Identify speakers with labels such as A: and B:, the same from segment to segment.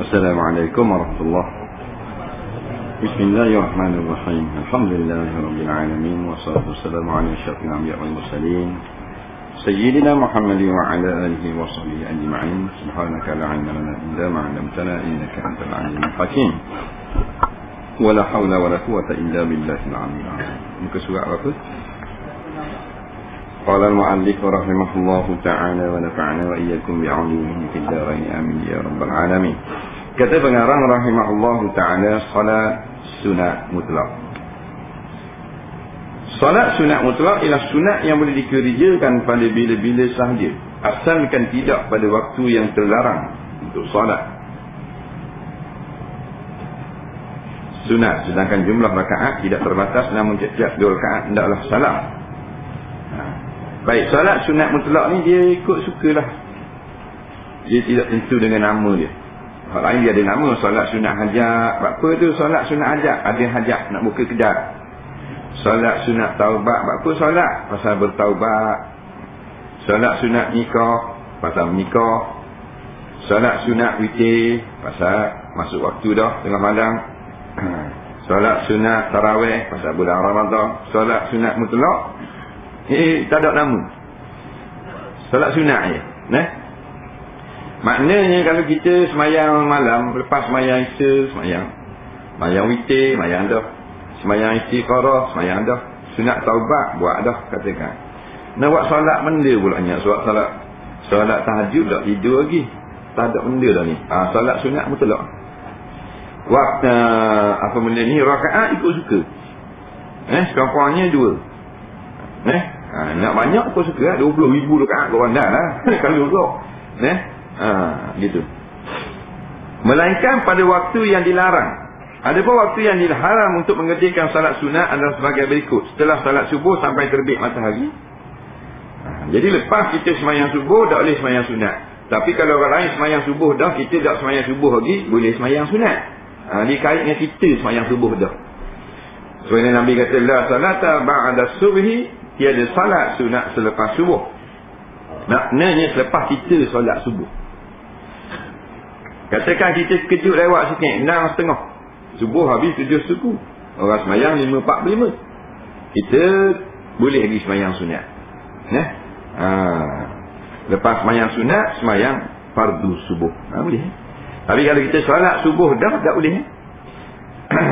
A: السلام عليكم ورحمة الله. بسم الله الرحمن الرحيم. الحمد لله رب العالمين والصلاة والسلام على أشرف الأنبياء والمرسلين سيدنا محمد وعلى آله وصحبه أجمعين. سبحانك لا علم لنا إلا ما علمتنا إنك أنت العليم الحكيم. ولا حول ولا قوة إلا بالله العلي العظيم. قال المؤلف رحمه الله تعالى ونفعنا وإياكم بعلومه في الدارين آمين يا رب العالمين kata pengarang rahimahullah ta'ala salat sunat mutlak. Salat sunat mutlak ialah sunat yang boleh dikerjakan pada bila-bila sahaja asalkan tidak pada waktu yang terlarang untuk salat. Sunat sedangkan jumlah rakaat tidak terbatas namun setiap dua rakaat hendaklah salat ha. baik salat sunat mutlak ni dia ikut sukalah. Dia tidak tentu dengan nama dia Hal lain dia ada nama solat sunat hajat. Apa tu solat sunat hajat? Ada hajat nak buka kedai. Solat sunat taubat. Apa solat? Pasal bertaubat. Solat sunat nikah. Pasal menikah. Solat sunat witir. Pasal masuk waktu dah tengah malam. Solat sunat tarawih. Pasal bulan Ramadan. Solat sunat mutlak. Eh, tak ada nama. Solat sunat je. Nah. Maknanya kalau kita semayang malam, lepas semayang isya, semayang. Semayang witir, semayang dah. Semayang istiqarah, semayang dah. Sunat taubat, buat dah, katakan. Nak buat solat benda pula ni. Solat, solat, solat tahajud tak tidur lagi. Tak ada benda dah ni. Ha, solat sunat mutlak. Waktu, uh, apa benda ni, rakaat ikut suka. Eh, sekarang dua. Eh, ha, nak banyak pun suka. 20 ribu rakaat korang dah lah. kalau kau. Eh, Ha, gitu. Melainkan pada waktu yang dilarang. Ada pun waktu yang diharam untuk mengerjakan salat sunat adalah sebagai berikut. Setelah salat subuh sampai terbit matahari. Ha, jadi lepas kita semayang subuh, tak boleh semayang sunat. Tapi kalau orang lain semayang subuh dah, kita tak semayang subuh lagi, boleh semayang sunat. Ha, dikait dengan kita semayang subuh dah. Sebenarnya Nabi kata, La salata ba'ada subhi, tiada salat sunat selepas subuh. Maknanya selepas kita solat subuh. Katakan kita kejut lewat sikit, enam setengah. Subuh habis tujuh suku. Orang semayang lima empat lima. Kita boleh lagi semayang sunat. Nah, ha. Lepas semayang sunat, semayang fardu subuh. Ha, boleh. Tapi kalau kita solat subuh dah, tak boleh.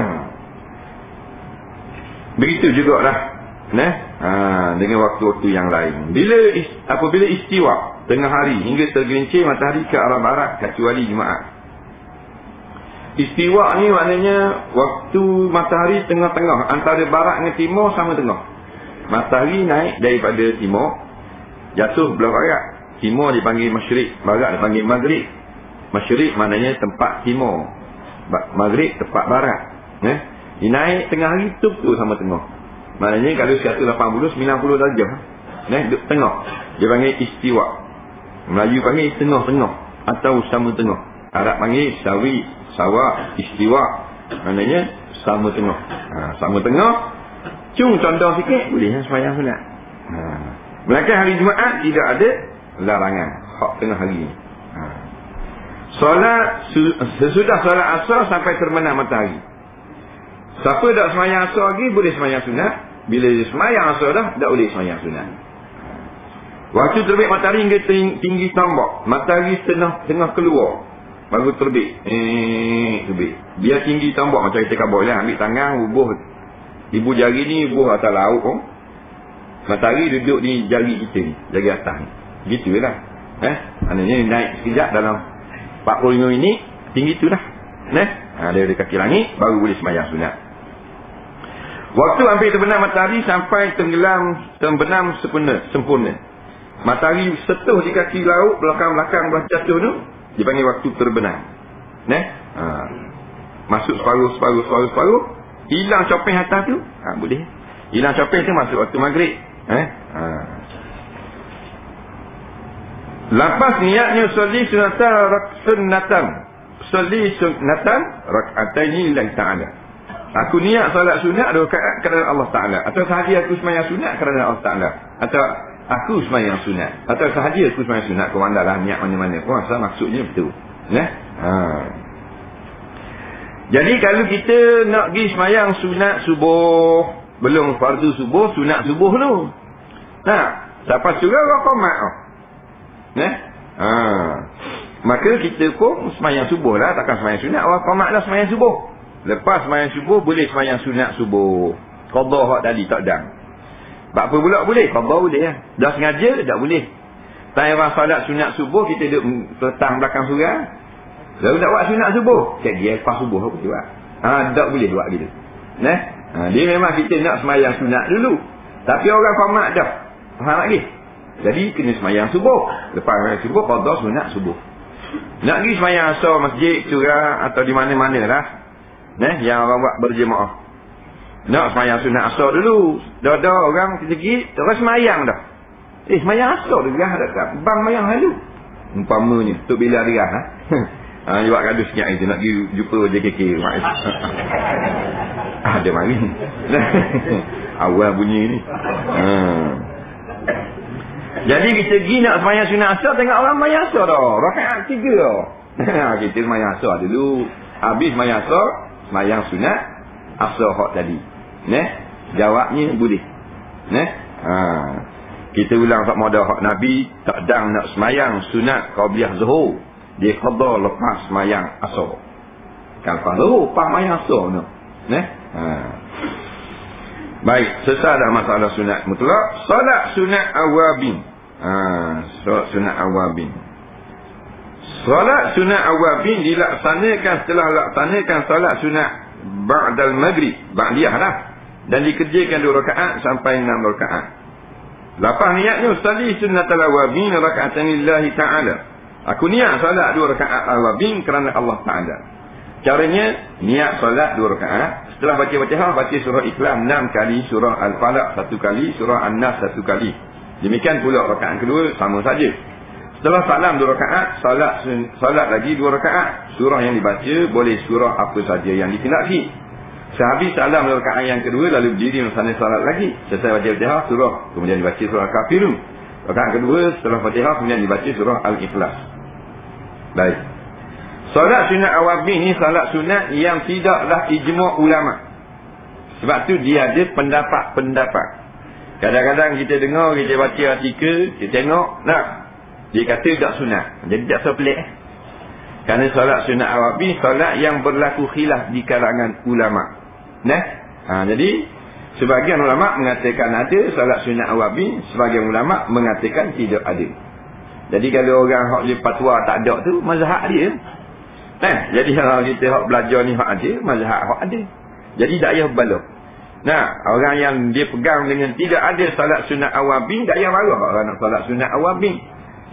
A: Begitu juga lah. Nah, ha, dengan waktu-waktu yang lain. Bila apabila istiwa, tengah hari hingga tergelincir matahari ke arah barat kecuali Jumaat. Istiwa ni maknanya waktu matahari tengah-tengah antara barat dengan timur sama tengah. Matahari naik daripada timur jatuh belah barat. Timur dipanggil masyrik, barat dipanggil maghrib. Masyrik maknanya tempat timur. Maghrib tempat barat. Eh? Dia naik tengah hari tu tu sama tengah. Maknanya kalau 180 90 darjah. Eh, tengah. Dia panggil istiwa. Melayu panggil tengah-tengah atau sama tengah. Arab panggil sawi, sawa, istiwa. Maknanya sama tengah. Ha, sama tengah. Cung contoh sikit boleh ya, semayang sunat. Ha. Melainkan hari Jumaat tidak ada larangan. Hak tengah hari ini. Ha. Solat sesudah solat asar sampai terbenam matahari. Siapa tak semayang asar lagi boleh semayang sunat. Bila semayang asar dah, tak boleh semayang sunat. Waktu terbit matahari hingga tinggi tambak. Matahari tengah tengah keluar. Baru terbit. Eh, terbit. Dia tinggi tambak macam kita kabur lah. Ambil tangan, ubuh. Ibu jari ni ubuh atas laut pun. Matahari duduk di jari kita ni. Jari atas ni. Gitu lah. Eh? Maknanya naik sekejap dalam 45 minit. Tinggi tu lah. Eh? Ha, dari kaki langit. Baru boleh semayang sunat. Waktu hampir terbenam matahari sampai tenggelam, terbenam sempurna. sempurna. Matahari setuh di kaki laut belakang-belakang belah jatuh tu dipanggil waktu terbenam. Neh? Ha. Masuk separuh separuh separuh separuh hilang copeng atas tu. Ha boleh. Hilang copeng tu masuk waktu maghrib. Eh? Ha. Lepas niatnya soli sunatan sunatan. Soli sunatan rakaataini lillahi ta'ala. Aku niat solat sunat rakaat kerana Allah Taala atau sahaja aku sembahyang sunat kerana Allah Taala atau aku semayang sunat atau sahaja aku semayang sunat kau anda lah niat mana-mana pun asal maksudnya betul ya ha. Jadi kalau kita nak pergi semayang sunat subuh, belum fardu subuh, sunat subuh tu. Nah, siapa suruh orang komat oh. Nah. Ha. Maka kita pun semayang subuh lah, takkan semayang sunat, orang komat lah semayang subuh. Lepas semayang subuh, boleh semayang sunat subuh. Qadha hak tadi tak dang. Apa pula boleh? Qadha boleh lah. Dah sengaja, tak boleh. Tanya orang salat sunat subuh, kita duduk petang belakang surah. Lalu tak buat sunat subuh. Cik dia lepas subuh tu buat. Ha, tak boleh buat gitu. Nah, ha, dia memang kita nak semayang sunat dulu. Tapi orang komat dah. Faham lagi? Jadi kena semayang subuh. Lepas semayang subuh, qadha sunat subuh. Nak pergi semayang asal masjid, curah atau di mana-mana lah. Nah, yang orang buat berjemaah. Nak semayang sunat asal dulu. Dah-dah orang pergi, terus semayang dah. Eh, semayang asal tu gerah dekat. Bang mayang halu. Umpamanya, tu bila gerah. Ha? Ha, buat gaduh senyap itu nak pergi jumpa JKK. Ada mari. Awal bunyi ni. Ha. Jadi kita pergi nak semayang sunat asal tengok orang semayang asal dah. Rakaat tiga dah. Ha, kita semayang asal dulu. Habis semayang asal, semayang sunat asal hak tadi. Ne? Jawabnya boleh. Ne? Ha. Kita ulang tak moda hak Nabi, tak dang nak semayang sunat qabliyah zuhur. Dia qada lepas mayang asar kan faham pas mayang asar tu ne ha. Baik selesai dah masalah sunat mutlak. Solat sunat awabin. Ha solat sunat awabin. Solat sunat awabin dilaksanakan setelah laksanakan solat sunat ba'dal maghrib. Ba'diyah lah dan dikerjakan dua rakaat sampai enam rakaat Lepas niatnya ustazi sunat al-awabin raka'atan lillahi ta'ala Aku niat solat dua rakaat al-wabin kerana Allah Ta'ala. Caranya, niat solat dua rakaat. Setelah baca baca baca surah Ikhlas enam kali, surah Al-Falaq satu kali, surah An-Nas satu kali. Demikian pula rakaat kedua, sama saja. Setelah salam dua rakaat, solat, solat lagi dua rakaat. Surah yang dibaca, boleh surah apa saja yang dikenaki. Sehabis salam dua rakaat yang kedua, lalu berdiri dan salat lagi. Selesai baca baca surah. Kemudian dibaca surah Kafirun. Rakaat kedua, setelah Fatihah, kemudian dibaca surah Al-Ikhlas. Baik. Solat sunat awabi ni solat sunat yang tidaklah ijma' ulama. Sebab tu dia ada pendapat-pendapat. Kadang-kadang kita dengar, kita baca artikel, kita tengok, nak. Dia kata tak sunat. Jadi tak so pelik. Kerana solat sunat awabi, solat yang berlaku khilaf di kalangan ulama. Nah, ha, jadi sebagian ulama mengatakan ada solat sunat awabi, sebagian ulama mengatakan tidak ada. Jadi kalau orang hak dia patwa tak ada tu mazhab dia. Nah, jadi kalau kita hak belajar ni hak ada, mazhab hak ada. Jadi tak payah balok. Nah, orang yang dia pegang dengan tidak ada salat sunat awabin, tak payah marah orang nak salat sunat awabin.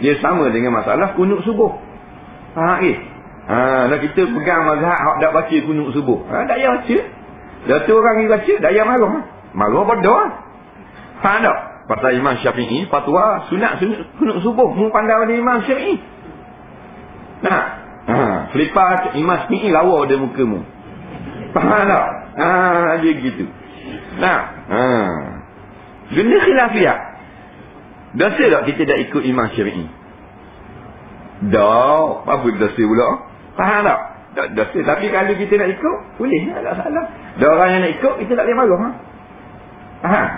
A: Dia sama dengan masalah kunut subuh. Faham ke? Ha, nak kita pegang mazhab hak tak baca kunut subuh. Ha, tak payah baca. Dah tu orang ni baca, tak payah marah. Marah bodoh. Faham tak? Pasal Imam Syafi'i fatwa sunat sunat kunut subuh mu pandai pada Imam Syafi'i. Nah, ha, flipa Imam Syafi'i lawa dia muka mu. Faham tak? Ha, dia gitu. Nah, ha. Benda khilafiah. Dosa tak kita dah ikut Imam Syafi'i? Dah, apa dosa pula? Faham tak? Tak dosa. Tapi kalau kita nak ikut, boleh. Tak salah. Dah orang yang nak ikut, kita tak boleh marah. Ha? Faham?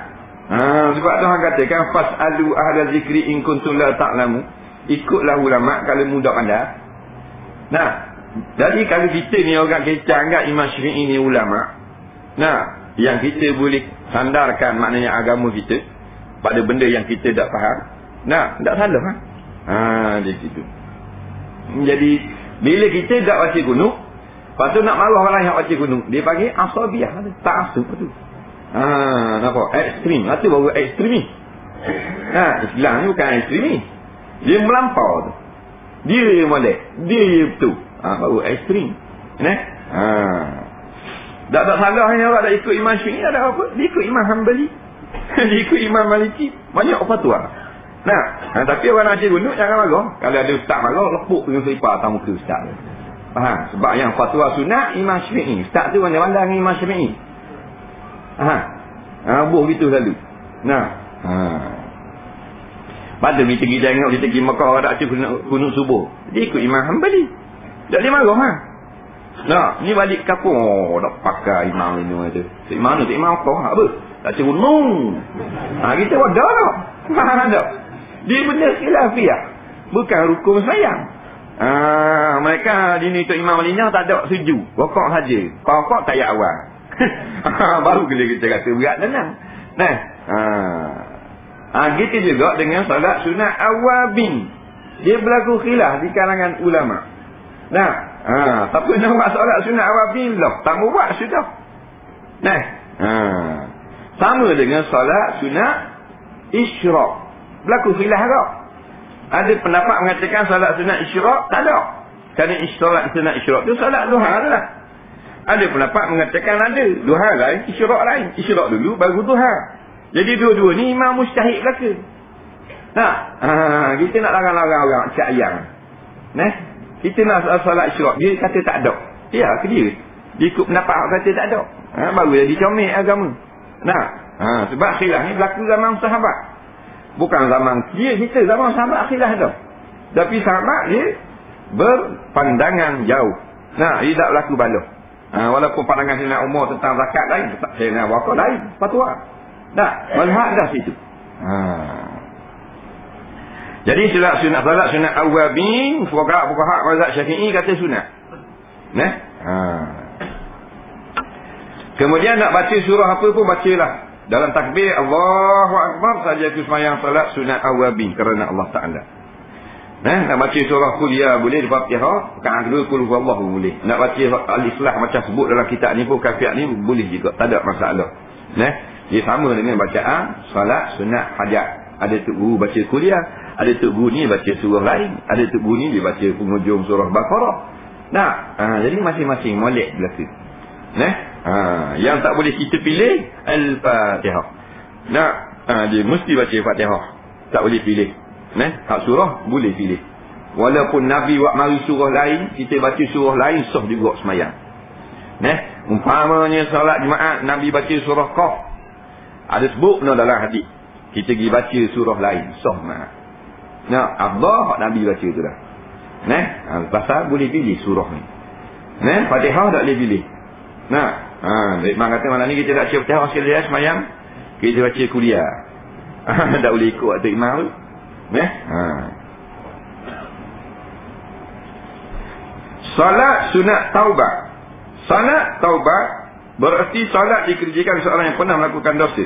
A: Ha, sebab tu orang katakan fasalu ahla zikri in kuntum la ta'lamu. Ikutlah ulama kalau mudah anda. Nah, jadi kalau kita ni orang kita anggap Imam Syafi'i ni ulama. Nah, yang kita boleh sandarkan maknanya agama kita pada benda yang kita tak faham. Nah, tak salah ha. Ha, dia gitu. Jadi bila kita tak baca gunung, lepas tu nak marah orang yang baca gunung, dia panggil asabiah. Tak asuh tu. Ha, nampak? Ekstrim. Itu baru ekstrim ni. Ha, Islam ni bukan ekstrim ni. Dia melampau tu. Dia yang molek. Dia yang betul. Ha, baru ekstrim. Ne? Ha. Tak tak salah hanya orang tak ikut Imam Syafi'i ada apa? Dia ikut Imam Hanbali. dia ikut Imam Maliki. Banyak apa Nah, ha, tapi orang nak gunung jangan marah. Kalau ada ustaz marah, lepuk dengan selipar atas muka ustaz. Faham? Sebab yang fatwa sunat Imam Syafi'i. Ustaz tu pandang-pandang Imam Syafi'i. Ha. Ha buh gitu selalu. Nah. Ha. Pada kita pergi tengok kita pergi Mekah ada tu kunut, kunut subuh. Dia ikut Imam Hanbali. Tak dia marah ha. Nah, ni balik kampung. Oh, dah pakai imam ini tu. Tak imam tu, imam apa? Tak cerunung. Ha, kita wadah tak? Ha, tak? Dia benda khilafiah. Bukan rukun sayang. Ha, mereka di ni tu imam lina tak ada seju. Rokok saja. Rokok tak payah awal. Baru kena kita kata berat tenang. Nah. Ha. Ha, gitu juga dengan salat sunat awabin. Dia berlaku khilaf di kalangan ulama. Nah, ha, tapi nak buat solat sunat awabin lah. Tak buat sudah. Nah, ha. Sama dengan solat sunat isyraq. Berlaku khilaf tak? Ada pendapat mengatakan solat sunat isyraq tak ada. Kerana solat sunat isyraq tu solat duha lah. Ada pendapat mengatakan ada. Duha lain, isyraq lain. Isyraq dulu baru duha. Jadi dua-dua ni imam mustahik belaka. Nah, ha, kita nak larang-larang orang cak ayang. Nah, kita nak solat isyraq dia kata tak ada. Ya, ke dia. Dia ikut pendapat kata tak ada. Ha, baru jadi comel agama. Nah, ha, sebab khilaf ni berlaku zaman sahabat. Bukan zaman dia kita zaman sahabat khilaf tu. Tapi sahabat dia berpandangan jauh. Nah, dia tak berlaku baloh. Ha, walaupun pandangan Sayyidina Umar tentang zakat lain, Sayyidina Wakil lain, fatwa. Tak, mazhab dah situ. Ha. Jadi sunat sunat salat sunat awabin, fuqaha-fuqaha mazhab Syafi'i kata sunat. Nah. Ha. Kemudian nak baca surah apa pun bacalah. Dalam takbir Allahu Akbar saja ke semayang salat sunat awabin kerana Allah Taala. Nah, nak baca surah kuliah boleh di Fatihah, kaan kedua kul huwallahu boleh. Nak baca al-Islah macam sebut dalam kitab ni pun kafiat ni boleh juga, tak ada masalah. Nah, dia sama dengan bacaan salat sunat hajat. Ada tuk guru baca kuliah, ada tuk guru ni baca surah lain, ada tuk guru ni dia baca penghujung surah Baqarah. Nah, ha, jadi masing-masing molek belaka. Nah, Ha, yang tak boleh kita pilih Al-Fatihah. Nak ha, dia mesti baca Fatihah. Tak boleh pilih. Nah, hak surah boleh pilih. Walaupun Nabi buat mari surah lain, kita baca surah lain sah juga semayang. Nah, umpamanya solat jemaah Nabi baca surah Qaf. Ada sebut no dalam hadis. Kita pergi baca surah lain sah mak. Nah, Allah Nabi baca tu dah. Nah, ha, pasal boleh pilih surah ni. Nah, Fatihah tak boleh pilih. Nah, Ha, Imam kata malam ni kita tak baca Fatihah sekali dia semayang. Kita baca kuliah. tak boleh ikut waktu Imam tu. Eh? Ha. Salat sunat taubat. Salat taubat berarti salat dikerjakan seorang yang pernah melakukan dosa.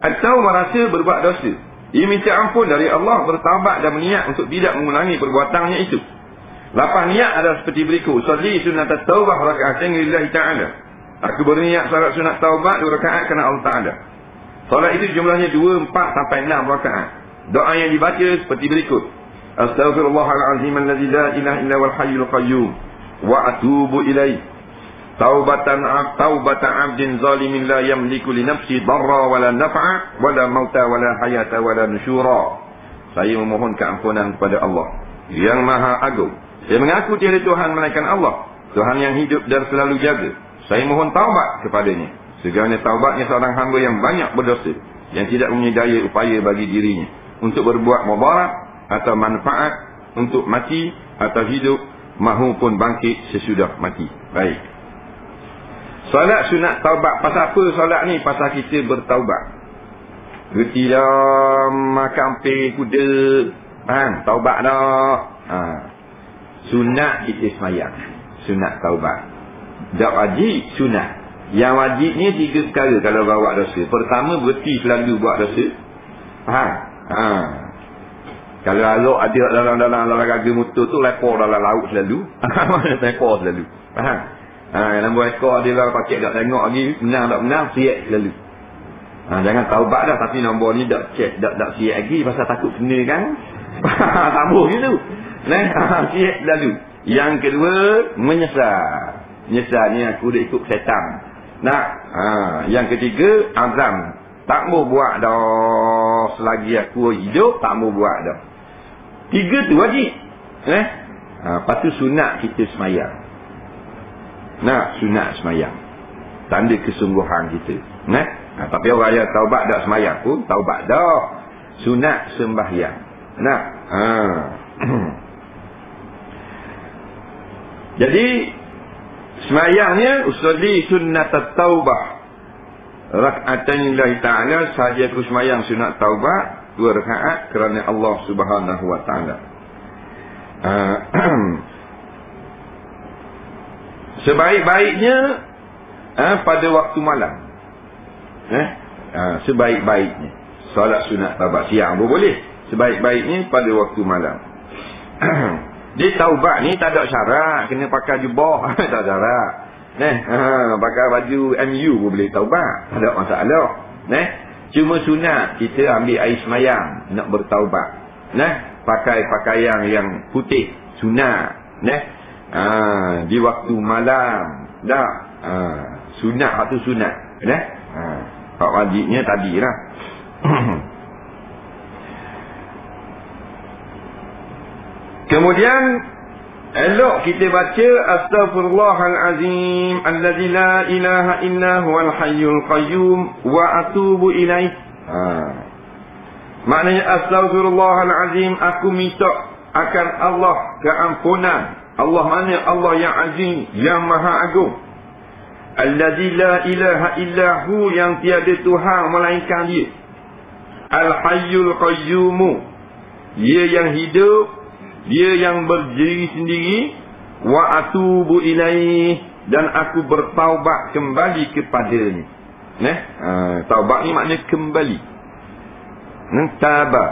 A: Atau merasa berbuat dosa. Ia minta ampun dari Allah bertaubat dan berniat untuk tidak mengulangi perbuatannya itu. Lapan niat adalah seperti berikut. Salli sunat taubat raka'atain lillahi ta'ala. Aku berniat salat sunat taubat dua rakaat kerana Allah Taala. Salat itu jumlahnya dua, empat sampai enam rakaat. Doa yang dibaca seperti berikut. Astaghfirullahalazim allazi la ilaha illa wal hayyul qayyum wa atubu ilaih. Taubatan taubatan 'abdin zalimin la yamliku li nafsi darra wala naf'a wala mauta wala hayata wala nusyura. Saya memohon keampunan kepada Allah yang Maha Agung. Dia mengaku tiada Tuhan melainkan Allah, Tuhan yang hidup dan selalu jaga. Saya mohon taubat kepadanya. Segala taubatnya seorang hamba yang banyak berdosa. Yang tidak mempunyai daya upaya bagi dirinya. Untuk berbuat mubarak atau manfaat. Untuk mati atau hidup. Mahupun bangkit sesudah mati. Baik. Solat sunat taubat. Pasal apa solat ni? Pasal kita bertaubat. Gerti makan peh kuda. Ha, taubat dah. Ha. Sunat kita semayang. Sunat taubat. Tak wajib sunat. Yang wajib ni tiga perkara kalau bawa dosa. Pertama berhenti selalu buat dosa. Ha. Ha. Kalau alok ada dalam dalam dalam gagal motor tu lepor dalam laut selalu. lepor selalu. Ha. Ha, yang nombor ekor dia lah pakai tak tengok lagi menang tak menang siap selalu. Ha, jangan taubat dah tapi nombor ni tak cek tak tak siap lagi pasal takut kena kan. Sambung gitu. Nah, siap selalu. Yang kedua menyesal nyesalnya aku dah ikut setan. Nak, ha, yang ketiga, azam. Tak mau buat dah selagi aku hidup, tak mau buat dah. Tiga tu wajib. Eh? Ha, lepas tu sunat kita semayang. Nak, sunat semayang. Tanda kesungguhan kita. Eh? Ha, tapi orang yang taubat dah semayang pun, taubat dah. Sunat sembahyang. Nak, ha. Jadi, Semayangnya usalli sunnat taubah. Rak'atan lillahi ta'ala sahaja aku semayang sunat taubah dua rakaat kerana Allah Subhanahu wa taala. Uh, Sebaik-baiknya uh, pada waktu malam. Eh? Uh, sebaik-baiknya solat sunat taubah siang pun boleh. Sebaik-baiknya pada waktu malam. Dia taubat ni tak ada syarat. Kena pakai jubah. tak syarat. Neh, ha, pakai baju MU pun boleh taubat. Tak ada masalah. Neh, cuma sunat kita ambil air semayang. Nak bertaubat. Neh, pakai pakaian yang putih. Sunat. Neh, ha, di waktu malam. Dah. Ha, sunat waktu sunat. Neh, ha, Pak wajibnya tadi Kemudian elok kita baca astaghfirullahalazim allazi la ilaha illa huwal hayyul qayyum wa atubu ilaih. Ha. Maknanya astaghfirullahalazim aku minta akan Allah keampunan. Allah mana Allah yang azim, yang maha agung. Allazi la ilaha illa hu yang tiada tuhan melainkan dia. Al hayyul qayyum. Dia yang hidup dia yang berdiri sendiri wa atubu ilaih dan aku bertaubat kembali kepadanya. Nah ha, taubat ni maknanya kembali. Nah taba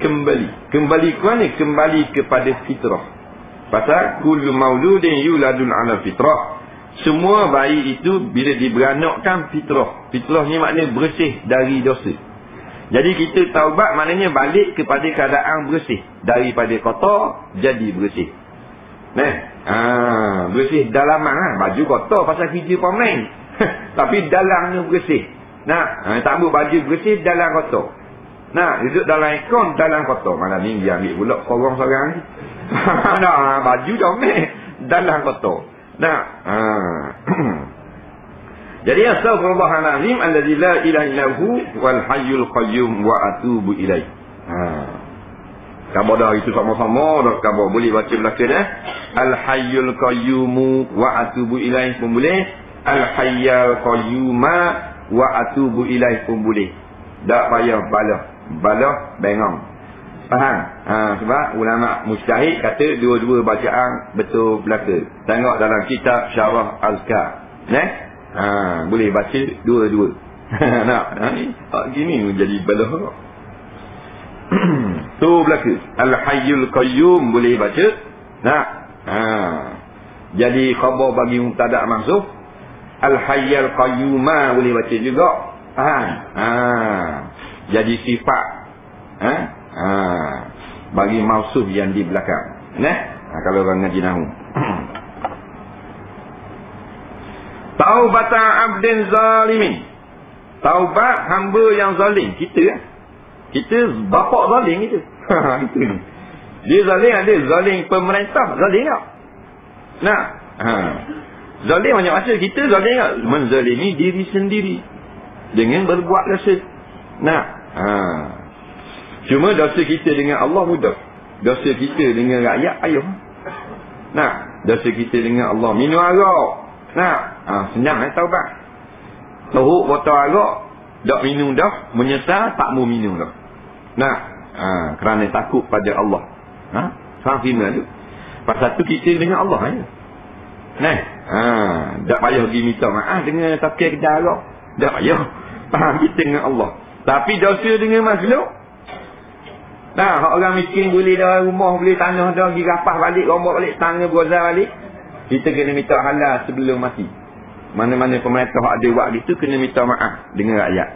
A: kembali. Kembali ke mana? Kembali kepada fitrah. Pasal kullu mauludin yuladun ala fitrah. Semua bayi itu bila diberanakkan fitrah fitrah ni maknanya bersih dari dosa jadi kita taubat maknanya balik kepada keadaan bersih. Daripada kotor, jadi bersih. Nah, ha, bersih dalaman lah. Baju kotor pasal kerja pemain. Tapi dalamnya bersih. Nah, ha, tak ambil baju bersih, dalam kotor. Nah, duduk dalam ikon, dalam kotor. Mana ni dia ambil pula korong seorang ni. nah, baju domik, dalam kotor. Nah, ha. Jadi astaghfirullahalazim allazi la ilaha illahu wal hayyul qayyum wa atubu ilaih. Ha. Kabar dah itu sama-sama dah kabar boleh baca belakang eh. Al hayyul qayyum wa atubu ilaih pun boleh. Al hayyul qayyum wa atubu ilaih pun boleh. Tak payah balah. Balah bengong. Faham? Ha, sebab ulama mustahid kata dua-dua bacaan betul belaka. Tengok dalam kitab Syarah Azkar. Eh? Ha, boleh baca dua-dua. Nak, ha, ni, gini jadi balah. tu belaka. Al-Hayyul Qayyum boleh baca. Nak. Ha. Jadi khabar bagi mutadak maksud. Al-Hayyul Qayyuma boleh baca juga. Ha. ha. Jadi sifat. Ha. Ha. Bagi maksud yang di belakang. Nah, ha, kalau orang ngaji nahu. Taubatan abdin zalimin. Taubat hamba yang zalim. Kita kan? Kita bapak zalim kita. itu. Dia zalim ada. Zalim pemerintah. Zalim tak? Nah. Ha. Zalim banyak masa. Kita zalim tak? Menzalimi diri sendiri. Dengan berbuat dosa. Nah. Ha. Cuma dosa kita dengan Allah mudah. Dosa kita dengan rakyat ayuh. Nah. Dosa kita dengan Allah. Minum arak. Nah, ha, senang eh taubat. Teruk botol agak, tak minum dah, menyesal tak mau minum dah. Nah, ha, kerana takut pada Allah. Ha? Faham firman tu? Pasal tu kita dengan Allah eh. Nah, ha, tak payah pergi minta maaf dengan takir kedai agak. Tak payah. Faham kita dengan Allah. Tapi dosa dengan makhluk, Nah, orang miskin boleh dah rumah, boleh tanah dah, pergi rapah balik, rombak balik, tangga berusaha balik. Kita kena minta halal sebelum mati. Mana-mana pemerintah ada buat gitu kena minta maaf dengan rakyat.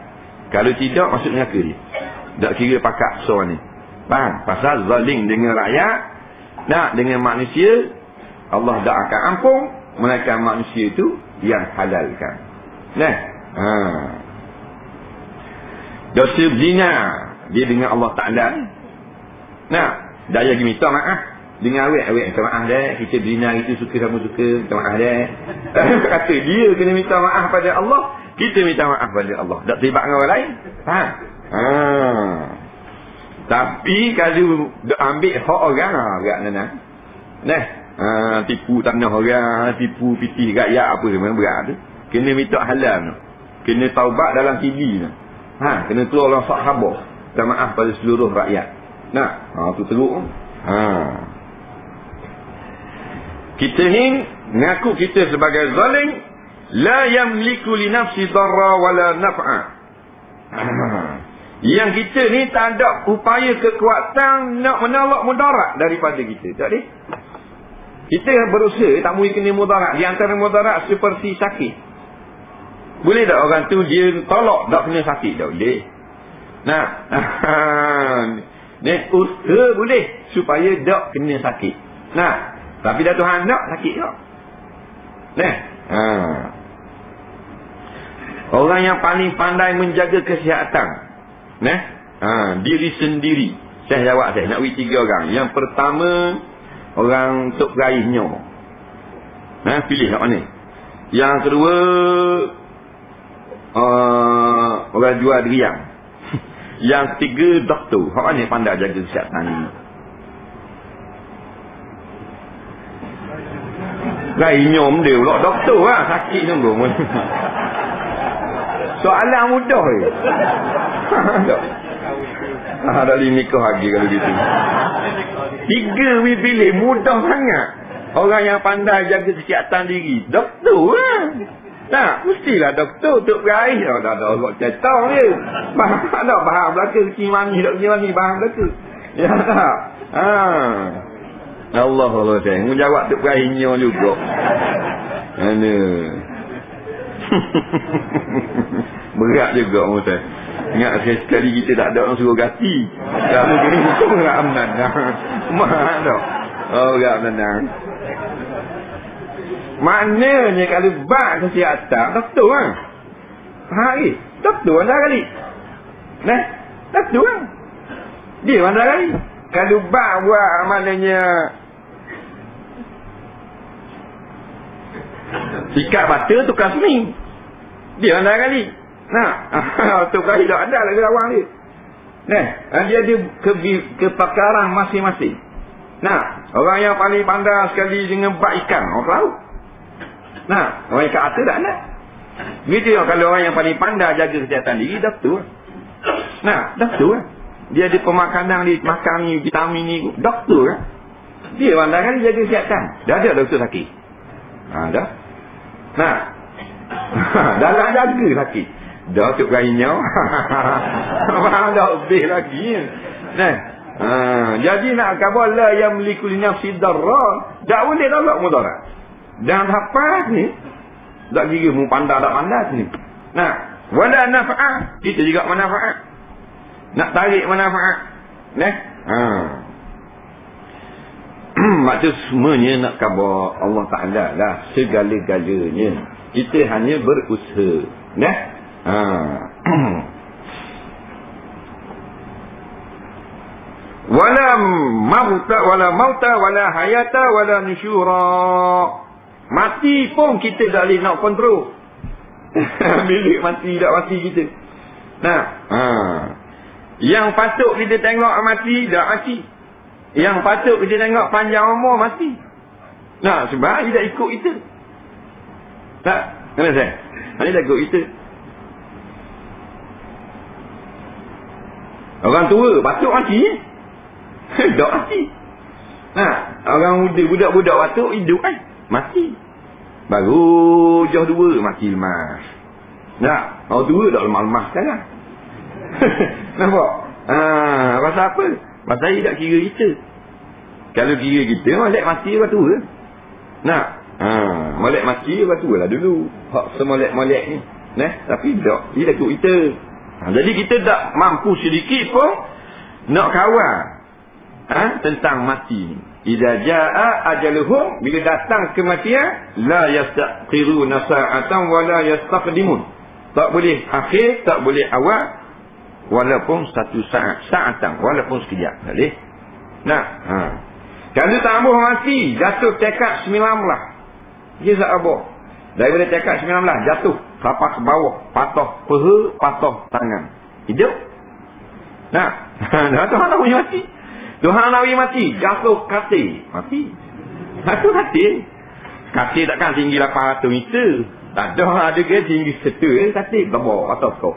A: Kalau tidak masuk neraka dia. Tak kira pakak so ni. Faham? Pasal zalim dengan rakyat, nak dengan manusia, Allah tak akan ampun, mereka manusia itu yang halalkan. Nah. Ha. Dosa zina dia dengan Allah Taala. Nah, daya minta maaf dengan awet awet minta maaf dah kita berzina itu suka sama suka minta maaf dah kata dia kena minta maaf pada Allah kita minta maaf pada Allah tak terlibat dengan orang lain ha. ha. tapi kalau ambil hak orang ha, berat nana nah Ha, tipu tanah orang, tipu pitih rakyat apa semua berat tu. Kena minta halal tu. Kena taubat dalam TV tu. Ha, kena tu orang sahabat. Dan maaf pada seluruh rakyat. Nah, ha, tu teruk. Ha. Kita ni ngaku kita sebagai zalim la yamliku li nafsi darra wala naf'a. Yang kita ni tak ada upaya kekuatan nak menolak mudarat daripada kita. Tak ada? Kita berusaha tak boleh kena mudarat. Di antara mudarat seperti sakit. Boleh tak orang tu dia tolak tak kena sakit? Tak boleh. Nah. Ni usaha boleh supaya tak kena sakit. Nah. Tapi dah Tuhan nak sakit tak? Nah. Ha. Orang yang paling pandai menjaga kesihatan Nah, ha, diri sendiri. Saya jawab saya nak wit tiga orang. Yang pertama orang tok gaihnya. Nah, pilih kat mana? Yang kedua uh, orang jual diriang. Yang ketiga doktor. Hak mana pandai jaga kesihatan ni? Gaihnya dia pula doktor lah. Sakit tunggu. Soalan mudah je. Ah, dah lima nikah lagi kalau gitu. Tiga we pilih mudah sangat. Orang yang pandai jaga kesihatan diri. Doktor lah. Tak, mestilah doktor untuk berair. Oh, dah ada orang cetang je. Faham tak? Faham belaka kecil mami. Dok kecil mami. Faham belaka. Ya tak? Ha. Allah Allah saya. Menjawab untuk berairnya juga. Mana? Berat juga Musa. Ingat sekali kita tak ada orang suruh gati. Kamu kini hukum enggak aman. Mana tak? Oh, menang. Maknanya kalau bak kesihatan, doktor lah. Hari, doktor anda kali. Nah, doktor lah. Dia anda kali. Kalau buat maknanya Ikat bata tukar seming. Dia anda kali. Nah, tukar hidup ada lagi lawang dia. Nah, dia ada ke, kepakaran masing-masing. Nah, orang yang paling pandai sekali dengan bak ikan, orang laut. Nah, orang ikat atas tak ada. Begitu kalau orang yang paling pandai jaga kesihatan diri, doktor. Nah, doktor. Dia ada pemakanan ni, makan ni, vitamin ni, doktor. Dia pandai kan jaga kesihatan. Dah ada doktor sakit. Ha, dah. Nah. dah nak jaga lagi. Dah tu kainnya. Mana dah lebih lagi. Nah. Ha, jadi nak khabar la yang memiliki nafsi darra. Tak boleh tolak mudarat. Dan apa ni? Tak kira mu pandai tak pandai ni. Nah. Wala nafa'ah. Kita juga manfaat. Nak tarik manfaat. Nah. Ha. maksud semuanya nak khabar Allah Ta'ala lah segala-galanya kita hanya berusaha nah ha. wala mauta wala mauta wala hayata wala nusyura mati pun kita tak boleh nak kontrol bila mati tak mati kita nah ha. Yang patut kita tengok mati tak mati yang patut kita tengok panjang umur mati. Nah, sebab dia dah ikut kita. Tak? Kenapa saya? Dia dah ikut kita. Orang tua patut mati. tak mati. Nah, orang muda, budak-budak patut hidup kan? Mati. Baru jauh dua mati lemas. Nah, orang tua dah lemah-lemah sekarang. Nampak? Ah, pasal apa? Pasal dia tak kira kita. Kalau kira kita, molek mati apa tu? Nak? Ha, molek mati apa tu lah dulu. Hak semolek-molek ni. Nah, tapi tak. Dia tak kita. Ha, jadi kita tak mampu sedikit pun nak kawal ha, tentang mati ni. Idza jaa ajaluhum bila datang kematian la yastaqiruna sa'atan wa la yastaqdimun. Tak boleh akhir, tak boleh awal walaupun satu saat saatan walaupun sekejap boleh? Nah ha. Kalau tak ambuh mati jatuh tekad 19 dia tak ambuh daripada tekad 19 jatuh. Tapak ke bawah patah peha patah tangan. Hidup. Nah Tuhan nak mati. Tuhan nak mati jatuh kati mati. Satu katil. Katil takkan tinggi 800 meter. Tak ada ada ke tinggi setu eh katil. Bawah atau kau.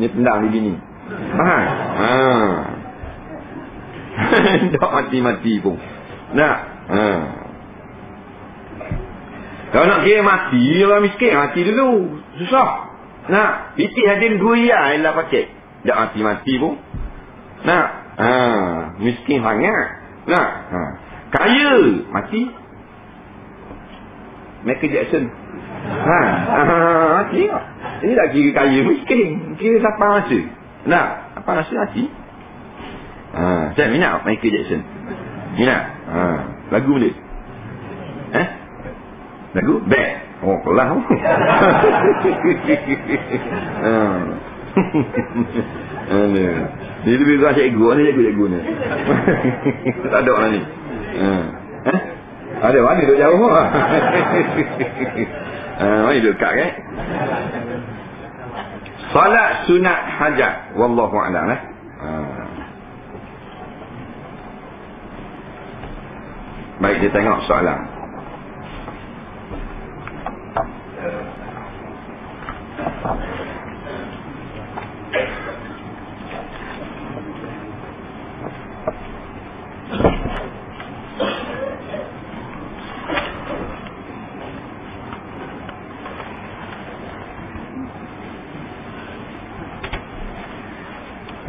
A: Ini tendang di bini. Faham? Ha. Tak mati-mati pun. Nak. Ha. Kalau nak kira mati, orang miskin mati dulu. Susah. Nak. Pitih ada dua ya lah pakai. Tak mati-mati pun. Nak. Ha. Miskin sangat. Nak. Ha. Kaya. Mati. Michael Jackson. Ha. ha. Mati. Ini tak kira kaya miskin. Kira siapa masa. Nak. Apa rasa mati? Ha. Saya minat Michael Jackson. Minat. Ha. Lagu boleh. Eh? Lagu? Back. Oh, kelah. ha. Dia lebih kurang cikgu ni cikgu-cikgu ni. tak ada orang ni. Ha. Eh? Ada mana duduk jauh ha, mana duduk kat kan? Salat sunat hajat. Wallahu a'lam eh. Ha. Baik, kita tengok soalan.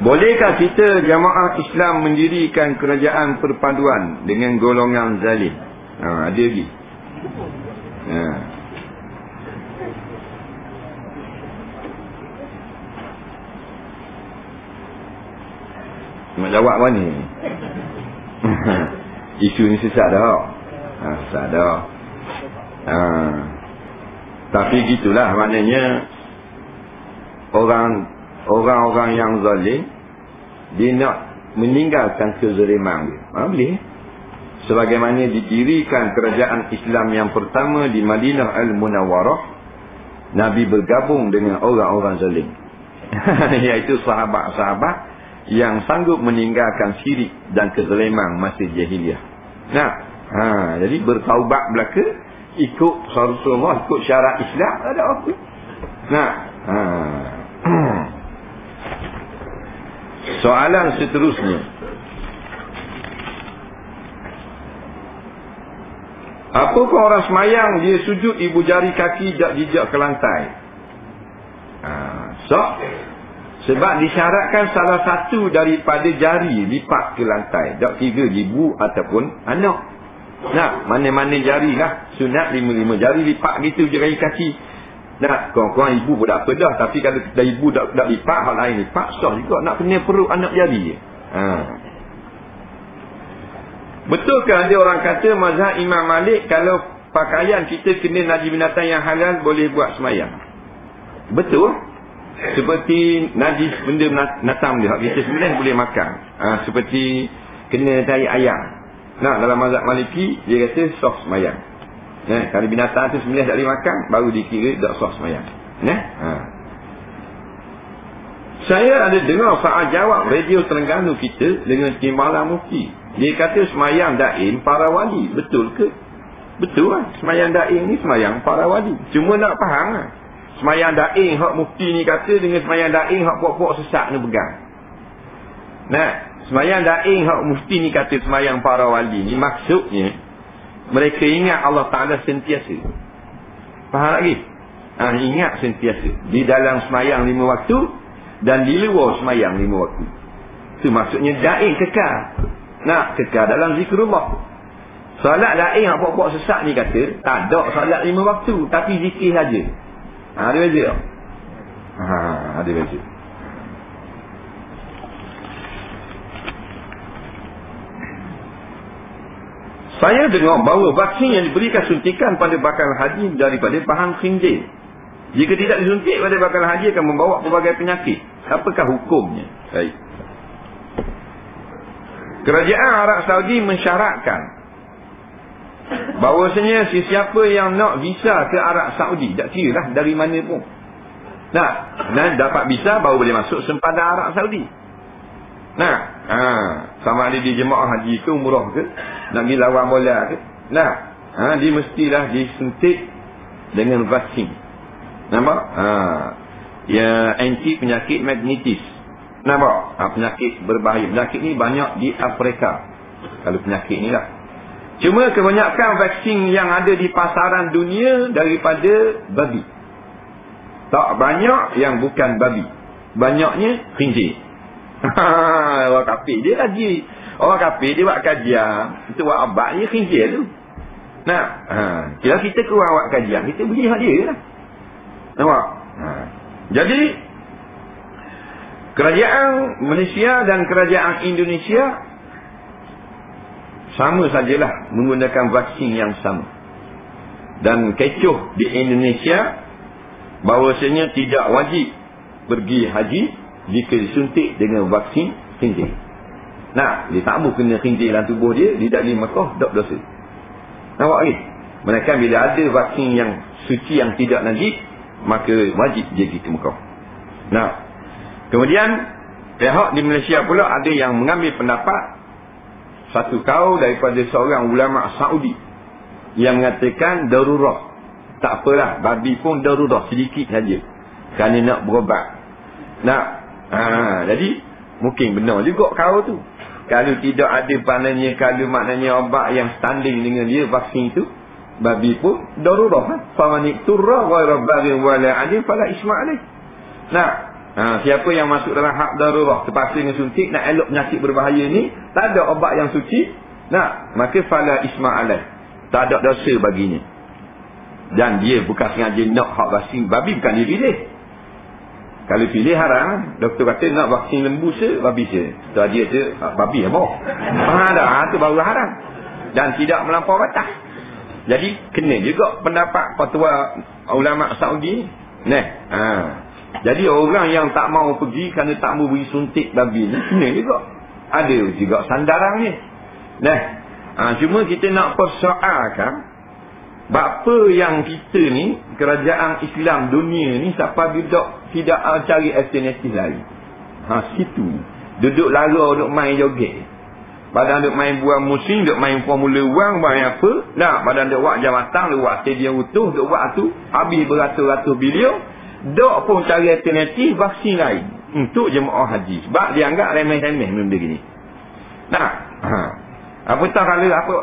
A: Bolehkah kita jamaah Islam mendirikan kerajaan perpaduan dengan golongan zalim? Ha, ada lagi. Ha. Nak jawab apa ni? Isu ni sesat dah. Ha, sesat dah. Ha. Tapi gitulah maknanya orang orang-orang yang zalim dia nak meninggalkan kezaliman dia. Ha, boleh. Sebagaimana didirikan kerajaan Islam yang pertama di Madinah Al-Munawwarah, Nabi bergabung dengan orang-orang zalim. Iaitu sahabat-sahabat yang sanggup meninggalkan syirik dan kezaliman masa jahiliah. Nah, ha, jadi bertaubat belaka, ikut Rasulullah, ikut syarat Islam, ada apa? Nah, ha. Soalan seterusnya. Apakah orang semayang dia sujud ibu jari kaki jejak ke lantai? Ha, so, sebab disyaratkan salah satu daripada jari lipat ke lantai. Tak tiga ibu ataupun anak. Nah, mana-mana jari lah. Sunat lima-lima jari lipat gitu jari kaki. Nak kurang-kurang ibu pun tak apa dah. Tapi kalau kita ibu tak, tak lipat, hal lain lipat, sah juga nak kena perut anak jari. Ha. Betulkah ada orang kata mazhab Imam Malik kalau pakaian kita kena najis binatang yang halal boleh buat semayang? Betul. Seperti najis benda binatang dia. Kita sebenarnya boleh makan. Ha, seperti kena tarik ayam. Nah, dalam mazhab Maliki, dia kata soft semayang. Eh, kalau binatang tu sembilan tak boleh makan, baru dikira tak sah semayang. Eh? Ha. Saya ada dengar saat jawab radio Terengganu kita dengan Timbalan Mufti. Dia kata semayang daim para wali. Betul ke? Betul lah. Semayang daim ni semayang para wali. Cuma nak faham lah. Semayang daim hak mufti ni kata dengan semayang daim hak puak-puak sesak ni pegang. Nah, semayang daim hak mufti ni kata semayang para wali ni maksudnya mereka ingat Allah Ta'ala sentiasa. Faham lagi? Ha, ingat sentiasa. Di dalam semayang lima waktu. Dan di luar semayang lima waktu. Itu maksudnya da'i kekal. Nak kekal dalam zikrullah. Salat da'i yang buat-buat sesak ni kata. Tak ada salat lima waktu. Tapi zikir saja. Ha, ada beza tak? Ha, ada beza. Saya dengar bahawa vaksin yang diberikan suntikan pada bakal haji daripada bahan khinjir. Jika tidak disuntik pada bakal haji akan membawa pelbagai penyakit. Apakah hukumnya? Baik. Kerajaan Arab Saudi mensyaratkan bahawasanya sesiapa yang nak visa ke Arab Saudi, tak kira lah dari mana pun. Nah, dan dapat visa baru boleh masuk sempadan Arab Saudi. Nah, ha, sama ada di jemaah haji ke umrah ke, nak pergi lawan bola ke. Nah, ha, dia mestilah disuntik dengan vaksin. Nampak? Ha, ya anti penyakit magnetis. Nampak? Ha, penyakit berbahaya. Penyakit ni banyak di Afrika. Kalau penyakit ni lah. Cuma kebanyakan vaksin yang ada di pasaran dunia daripada babi. Tak banyak yang bukan babi. Banyaknya khinzir. orang kafir dia lagi. Orang kafir dia buat kajian. Itu buat abad dia khinzir tu. Nah, ha. Kalau kita keluar buat kajian, kita beli hak dia lah. Nampak? Ha. Jadi, kerajaan Malaysia dan kerajaan Indonesia sama sajalah menggunakan vaksin yang sama. Dan kecoh di Indonesia, bahawasanya tidak wajib pergi haji jika disuntik dengan vaksin khinzir. Nah, dia tak mahu kena khinzir dalam tubuh dia, dia tak boleh Mekah, tak dosa. Nampak lagi? Mereka bila ada vaksin yang suci yang tidak najis, maka wajib dia pergi ke. Nah, kemudian pihak di Malaysia pula ada yang mengambil pendapat satu kaum daripada seorang ulama Saudi yang mengatakan darurat. Tak apalah, babi pun darurat sedikit saja. Kerana nak berobat. Nak Ha, jadi mungkin benar juga kau tu. Kalau tidak ada pananya kalau maknanya obat yang standing dengan dia vaksin tu babi pun darurah. Famanik turra ghairu baghin wala adil fala isma alaih. Nah, ha, siapa yang masuk dalam hak darurah terpaksa dengan suntik nak elok penyakit berbahaya ni, tak ada obat yang suci, nah, maka fala isma alaih. Tak ada dosa baginya. Dan dia bukan sengaja nak hak vaksin babi bukan dia pilih. Kalau pilih haram, doktor kata nak vaksin lembu se, babi se. Setelah dia tu, babi apa? Ah, dah, ah, tu baru haram. Dan tidak melampau batas. Jadi, kena juga pendapat fatwa ulama Saudi. Nah, ha. Jadi, orang yang tak mau pergi kerana tak mau beri suntik babi ni, kena juga. Ada juga sandarannya. Nah, ha, cuma kita nak persoalkan, Bapa yang kita ni, kerajaan Islam dunia ni, siapa tidak tidak cari alternatif lain. Ha, situ. Duduk lara, duduk main joget. Badan duduk main buah musim, duduk main formula wang, main apa. Nah, badan duduk buat jawatan, duduk buat stadium utuh, duduk buat tu. Habis beratus-ratus bilion. Duk pun cari alternatif vaksin lain. Untuk jemaah haji. Sebab dia anggap remeh-remeh benda gini. Nah, ha. Apa tahu kalau apa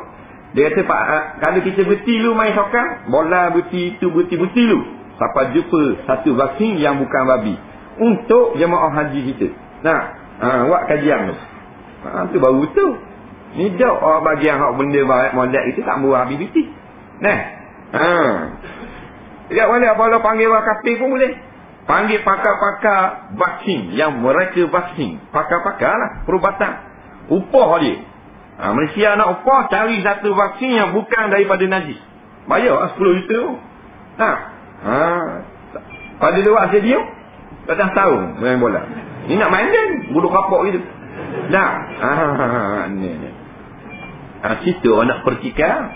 A: dia kata Pak, uh, kalau kita berti lu main sokang, bola berti itu berti-berti lu. Sampai jumpa satu vaksin yang bukan babi. Untuk jemaah haji kita. Nah, uh, buat kajian tu. Uh, tu baru tu. Ni jauh orang bagi yang hak benda baik model itu tak murah habis biti. Nah. Ha. Tidak boleh apa panggil orang kafir pun boleh. Panggil pakar-pakar vaksin yang mereka vaksin. Pakar-pakar lah perubatan. Upah dia. Ha, Malaysia nak upah cari satu vaksin yang bukan daripada najis. Bayar lah 10 juta. Ha. Ha. Pada luar stadium, datang tahu main bola. Ni nak main kan? Bulu kapok gitu. Nah. Ha, ha, ha, ha. Ni, ni. Ha, situ orang nak pertikar.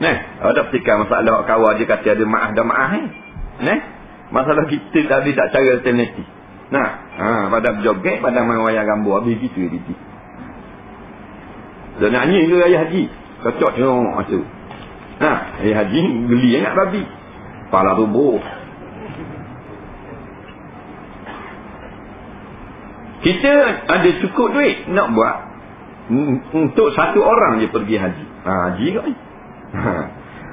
A: Nah, ada pertikar masalah kawan dia kata ada maaf dan maaf eh. Nah. Masalah kita tadi tak cara alternatif. Nah, ha, pada joget, pada main wayang gambar, habis gitu dia. Dan nyanyi ke ayah haji. Kacok tengok masa. Ha, ayah haji geli nak babi. Kepala tubuh. Kita ada cukup duit nak buat untuk satu orang je pergi haji. Ha, haji ke? Ha.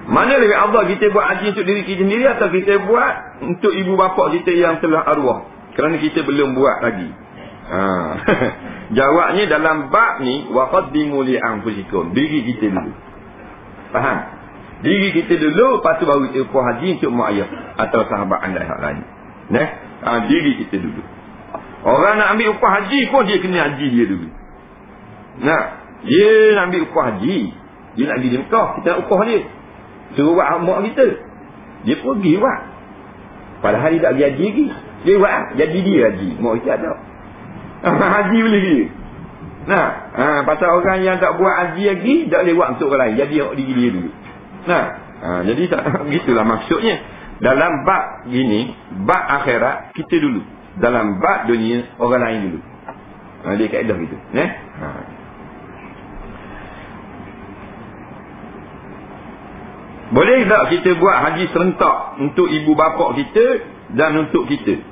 A: Mana lebih Allah kita buat haji untuk diri kita sendiri atau kita buat untuk ibu bapa kita yang telah arwah? Kerana kita belum buat lagi. Ha. Jawabnya dalam bab ni waqaddimu li anfusikum. Diri kita dulu. Faham? Diri kita dulu lepas tu baru kita puas haji untuk mak ayah atau sahabat anda yang lain. Nah, ha, diri kita dulu. Orang nak ambil upah haji pun dia kena haji dia dulu. Nah, dia nak ambil upah haji. Dia nak pergi Mekah, kita nak upah dia. Suruh buat mak kita. Dia pergi buat. Padahal dia tak pergi haji lagi. Dia buat, jadi dia haji. Mak kita ada. haji boleh dia. Nah, ha, pasal orang yang tak buat haji lagi, tak boleh buat untuk orang lain. Jadi awak diri dia dulu. Nah, ha, jadi tak, begitulah maksudnya. Dalam bab gini, bab akhirat, kita dulu. Dalam bab dunia, orang lain dulu. Ha, dia kaedah gitu. Eh? Ha. Boleh tak kita buat haji serentak untuk ibu bapa kita dan untuk kita?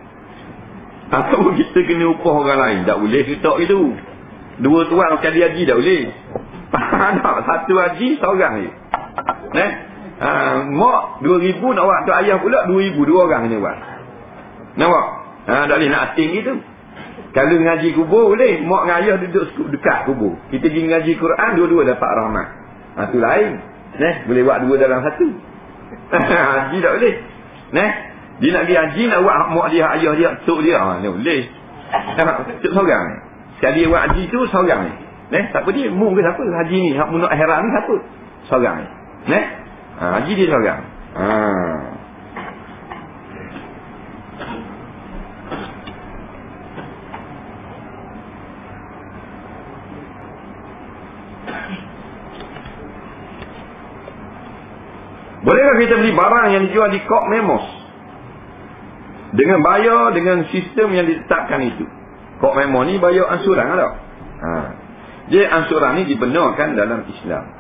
A: Atau kita kena upah orang lain? Tak boleh kita itu. Dua tuan kali haji tak boleh. tak, satu haji seorang je. Eh? Ha, mak dua ribu nak buat untuk ayah pula dua ribu dua orang kena buat. Nampak? Ha, tak boleh nak ating gitu. Kalau ngaji kubur boleh. Mak dengan ayah duduk dekat kubur. Kita pergi ngaji Quran dua-dua dapat rahmat. Ha, tu lain. Neh, boleh buat dua dalam satu. haji tak boleh. Neh, dia nak pergi haji nak buat mak dia, ayah dia, tok dia. Ha, ni boleh. Tok seorang. Sekali buat haji tu seorang ni. Neh, tak apa dia, mu ke siapa? Haji ni, hak munuk akhirat ni siapa? Seorang ni. Neh, ha, haji dia seorang. Ha. Bolehkah kita beli barang yang dijual di Kok Memos? Dengan bayar dengan sistem yang ditetapkan itu. Kok Memos ni bayar ansuran tak? Ha. Dia ansuran ni dibenarkan dalam Islam.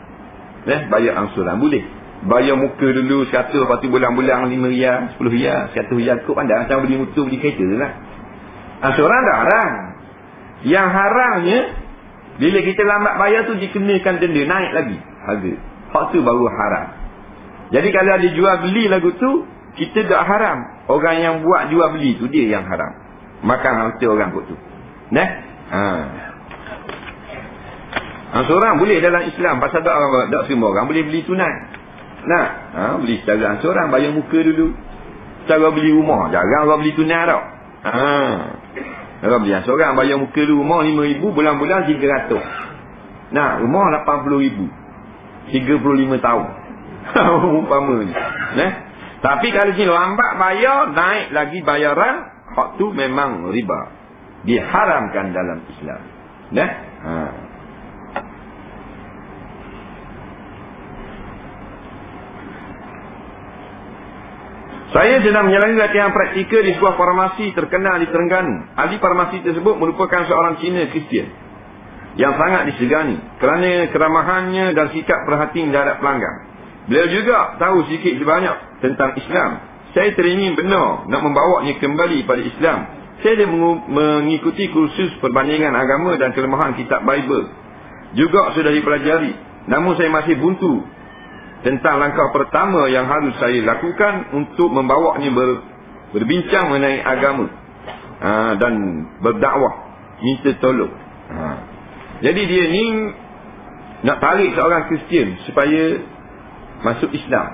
A: Eh, bayar ansuran boleh. Bayar muka dulu 100 lepas tu bulan-bulan 5 riyal, 10 riyal, 100 riyal kok pandang macam beli motor, beli kereta lah. Ansuran dah haram. Yang haramnya bila kita lambat bayar tu dikenakan denda naik lagi harga. Hak tu baru haram. Jadi kalau ada jual beli lagu tu, kita tak haram. Orang yang buat jual beli tu dia yang haram. Makan harta orang kot tu. Nah? Ha. Ha, seorang boleh dalam Islam pasal tak tak semua orang boleh beli tunai. Nah, ha, beli secara seorang bayar muka dulu. Cara beli rumah, jarang orang beli tunai tau. Ha. Orang beli seorang bayar muka dulu rumah 5000 bulan-bulan 300. Nah, rumah 80000. 35 tahun. umpamanya eh? tapi kalau sini lambat bayar naik lagi bayaran hak tu memang riba diharamkan dalam Islam eh? ha. Saya sedang menjalani latihan praktikal di sebuah farmasi terkenal di Terengganu. Ahli farmasi tersebut merupakan seorang Cina Kristian yang sangat disegani kerana keramahannya dan sikap perhatian terhadap pelanggan. Beliau juga tahu sedikit sebanyak tentang Islam. Saya teringin benar nak membawanya kembali pada Islam. Saya dah mengikuti kursus perbandingan agama dan kelemahan kitab Bible. Juga sudah dipelajari. Namun saya masih buntu tentang langkah pertama yang harus saya lakukan untuk membawanya ber, berbincang mengenai agama. Ha, dan berdakwah. Minta tolong. Ha. Jadi dia ni nak tarik seorang Kristian supaya masuk Islam.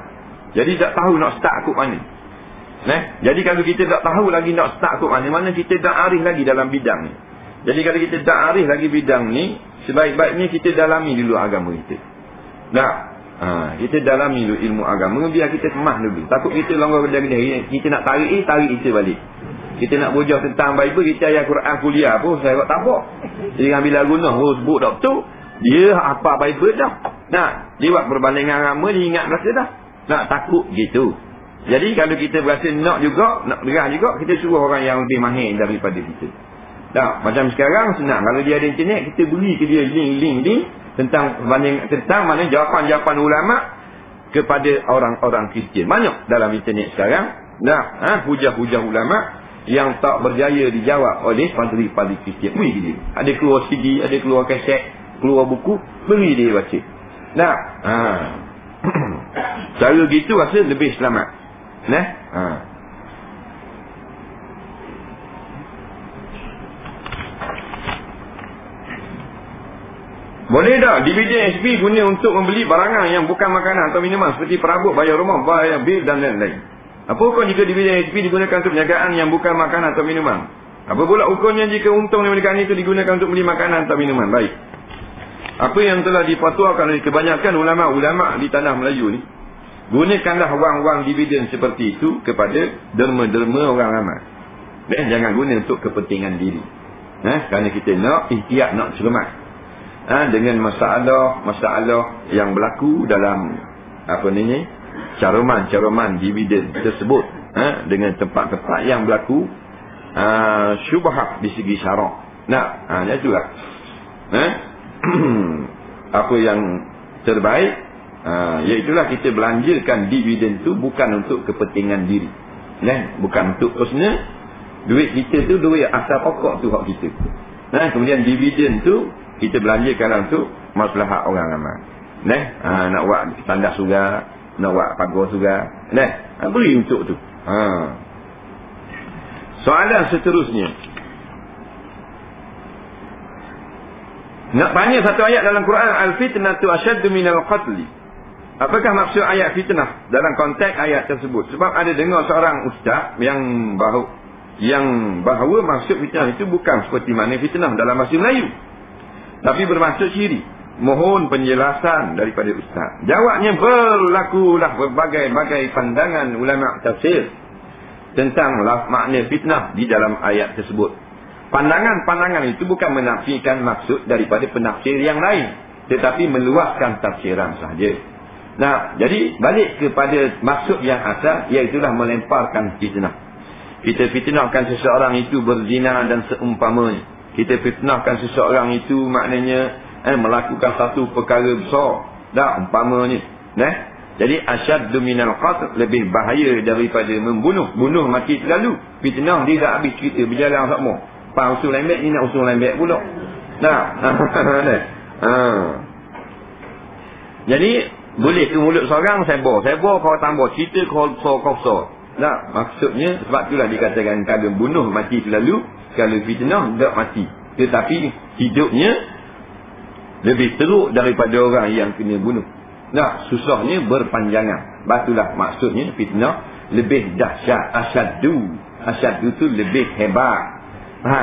A: Jadi tak tahu nak start kok mana. Nah, jadi kalau kita tak tahu lagi nak start kok mana, mana kita tak arif lagi dalam bidang ni. Jadi kalau kita tak arif lagi bidang ni, sebaik-baiknya kita dalami dulu agama kita. Nah, ha, kita dalami dulu ilmu agama biar kita kemah dulu. Takut kita longgar benda gede kita nak tarik eh, tarik kita balik. Kita nak bujau tentang Bible, kita ayat Quran kuliah pun saya tak apa. Jadi ambil lagu noh, oh, sebut betul. Dia apa Bible dah. Nak dia buat perbandingan agama dia ingat rasa dah. Nak takut gitu. Jadi kalau kita berasa nak juga, nak berah juga, kita suruh orang yang lebih mahir daripada kita. Tak, macam sekarang senang. Kalau dia ada internet, kita beri ke dia link-link-link tentang perbanding, tentang mana jawapan-jawapan ulama kepada orang-orang Kristian. Banyak dalam internet sekarang. Nah, ha, hujah-hujah ulama yang tak berjaya dijawab oleh padri-padri Kristian. Beri dia. Ada keluar CD, ada keluar kaset, keluar buku, beri dia baca. Nah, ha. cara gitu rasa lebih selamat. Nah, ha. Boleh tak dividen SP guna untuk membeli barangan yang bukan makanan atau minuman seperti perabot, bayar rumah, bayar bil dan lain-lain. Apa hukum jika dividen SP digunakan untuk penjagaan yang bukan makanan atau minuman? Apa pula hukumnya jika untung yang itu digunakan untuk beli makanan atau minuman? Baik. Apa yang telah dipatuakan oleh kebanyakan ulama-ulama di tanah Melayu ni gunakanlah wang-wang dividen seperti itu kepada derma-derma orang ramai dan jangan guna untuk kepentingan diri eh, kerana kita nak ikhtiar nak selamat eh, dengan masalah-masalah yang berlaku dalam apa ni caruman-caruman dividen tersebut eh, dengan tempat-tempat yang berlaku uh, syubhat di segi syarak nak ha, itu lah eh? apa yang terbaik Ha, iaitulah kita belanjakan dividen tu bukan untuk kepentingan diri. Nah, bukan untuk personal. Duit kita tu duit asal pokok tu hak kita. Nah, kemudian dividen tu kita belanjakan untuk maslahat orang ramai. Nah, ha, nak buat tanda surga, nak buat pagar surga. Nah, ha, beri untuk tu. Ha. Soalan seterusnya. Nak tanya satu ayat dalam Quran al-fitnatu asyaddu minal qatl. Apakah maksud ayat fitnah dalam konteks ayat tersebut? Sebab ada dengar seorang ustaz yang bahawa yang bahawa maksud fitnah itu bukan seperti mana fitnah dalam bahasa Melayu. Tapi bermaksud syirik. Mohon penjelasan daripada ustaz. Jawabnya berlakulah berbagai-bagai pandangan ulama tafsir tentang makna fitnah di dalam ayat tersebut. Pandangan-pandangan itu bukan menafikan maksud daripada penafsir yang lain. Tetapi meluaskan tafsiran sahaja. Nah, jadi balik kepada maksud yang asal, iaitulah melemparkan fitnah. Kita fitnahkan seseorang itu berzina dan seumpamanya. Kita fitnahkan seseorang itu maknanya eh, melakukan satu perkara besar. Dah, umpamanya. Nah, jadi asyaddu minal qatl lebih bahaya daripada membunuh. Bunuh mati terlalu. Fitnah dia dah habis cerita berjalan sama. Pak usul lembek ni nak usul lembek pula. Nah. ha. Jadi boleh ke mulut seorang. Saya bawa kau tambah cerita kau kau so. Nah, maksudnya sebab itulah dikatakan kalau bunuh mati selalu, kalau fitnah tak mati. Tetapi hidupnya lebih teruk daripada orang yang kena bunuh. Nah, susahnya berpanjangan. Batulah maksudnya fitnah lebih dahsyat asyaddu. Asyaddu tu lebih hebat. Ha,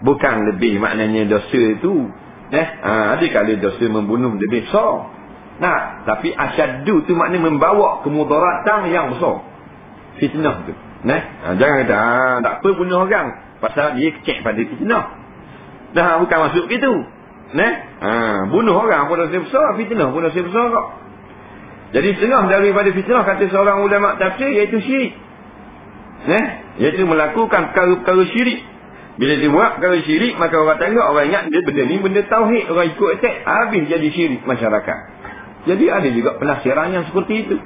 A: bukan lebih maknanya dosa itu. Eh, ha, ada kali dosa membunuh lebih besar. Nah, tapi asyaddu tu maknanya membawa kemudaratan yang besar. Fitnah tu. Nah, ha, jangan kata, ha, tak apa bunuh orang. Pasal dia kecek pada fitnah. Dah bukan masuk gitu. Nah, ha, bunuh orang pun dosa besar, fitnah pun dosa besar kok. Jadi setengah daripada fitnah kata seorang ulama tafsir iaitu syirik. Nah, iaitu melakukan perkara-perkara syirik. Bila dia buat perkara syirik, maka orang tengok, orang ingat dia benda ni benda tauhid. Orang ikut attack, habis jadi syirik masyarakat. Jadi ada juga penasiran yang seperti itu.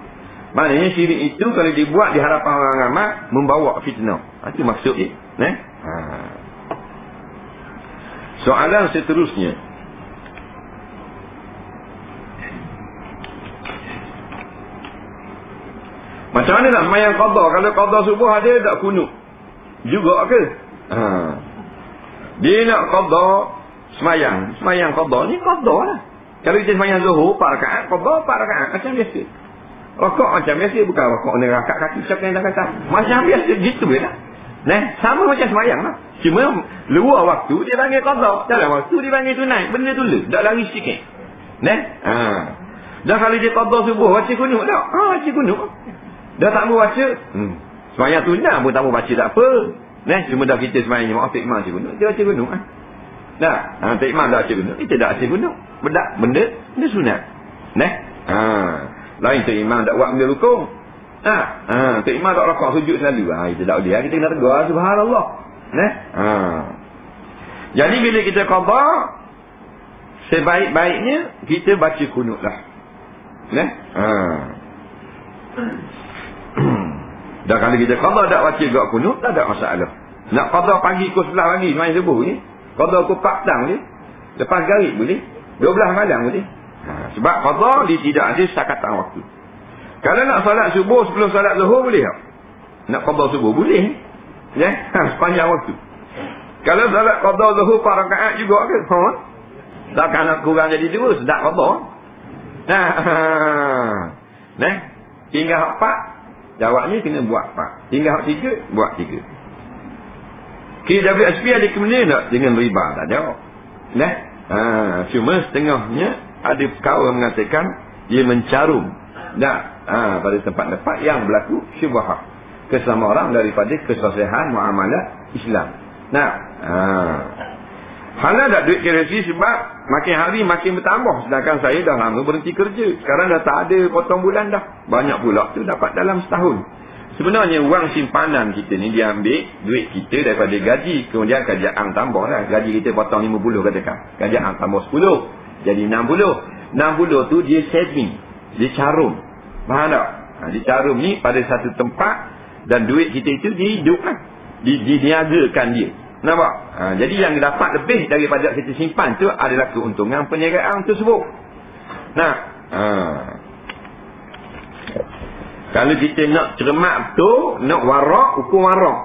A: Maknanya syirik itu kalau dibuat di hadapan orang ramai, membawa fitnah. Itu maksud dia. Eh? Ha. Soalan seterusnya. Macam mana nak semayang qadar? Kalau qadar subuh ada tak kunut? Juga ke? Ha. Dia nak qada semayang. Semayang qada ni qada lah. Kalau kita semayang zuhur, 4 rakaat, qada 4 rakaat. Macam biasa. Rokok macam biasa. Bukan rokok ni rakat kaki siapa yang dah kata. Macam biasa. Gitu je lah. Nah, sama macam semayang lah. Cuma luar waktu dia panggil qada. Dalam waktu dia panggil tunai. Benda tu le. Tak lari sikit. Nah. Ha. Dah kali dia qada subuh, baca kunuk tak? Ha, baca kunuk. Dah tak mau baca. Hmm. Semayang tunai pun tak mau baca tak apa. Nah, cuma dah kita semayang maaf tak imam gunung. Dia baca gunung ah. Nah, ha, imam dah baca gunung. Kita dah baca gunung. Benda benda benda sunat. Nah. Ha. Lain tak imam tak buat benda rukun. Ha, ha, tak imam tak rokok sujud selalu. Ha, itu tak boleh. Kita kena tegur subhanallah. Nah. Ha. Jadi bila kita qada sebaik-baiknya kita baca kunut lah. Nah. Ha. Dan kalau kita qada tak baca gak kunut, tak ada masalah. Nak qada pagi ke 11 pagi main subuh ni. Qada ke petang ni. Lepas gaib boleh. 12 malam boleh. Ha, sebab qada dia tidak ada sakatan waktu. Kalau nak solat subuh sebelum solat zuhur boleh tak? Nak qada subuh boleh. Ya, ha, sepanjang waktu. Kalau solat qada zuhur 4 rakaat juga ke? Ha? Takkan nak kurang jadi dua, sedap qada. Nah, ha. Nah, tinggal empat Jawabnya kena buat empat. Tinggal hak tiga, buat tiga. KWSP ada kemana tak dengan riba? Tak ada. Nah, ha, cuma setengahnya ada kawan mengatakan dia mencarum nah, ha, pada tempat-tempat yang berlaku syubhah kesama orang daripada kesusahan muamalah Islam. Nah, ha, Halal tak duit keresi sebab makin hari makin bertambah. Sedangkan saya dah lama berhenti kerja. Sekarang dah tak ada potong bulan dah. Banyak pula tu dapat dalam setahun. Sebenarnya wang simpanan kita ni dia ambil duit kita daripada gaji. Kemudian kerajaan tambah lah. Gaji kita potong 50 katakan. Kerajaan tambah 10. Jadi 60. 60 tu dia saving. Dia carum. Faham tak? Ha, dia carum ni pada satu tempat dan duit kita itu dihidup lah. Di, diniagakan dia. Nampak? Ha, jadi yang dapat lebih daripada kita simpan tu adalah keuntungan perniagaan tersebut. Nah, ha. Kalau kita nak cermat tu, nak warak, hukum warak.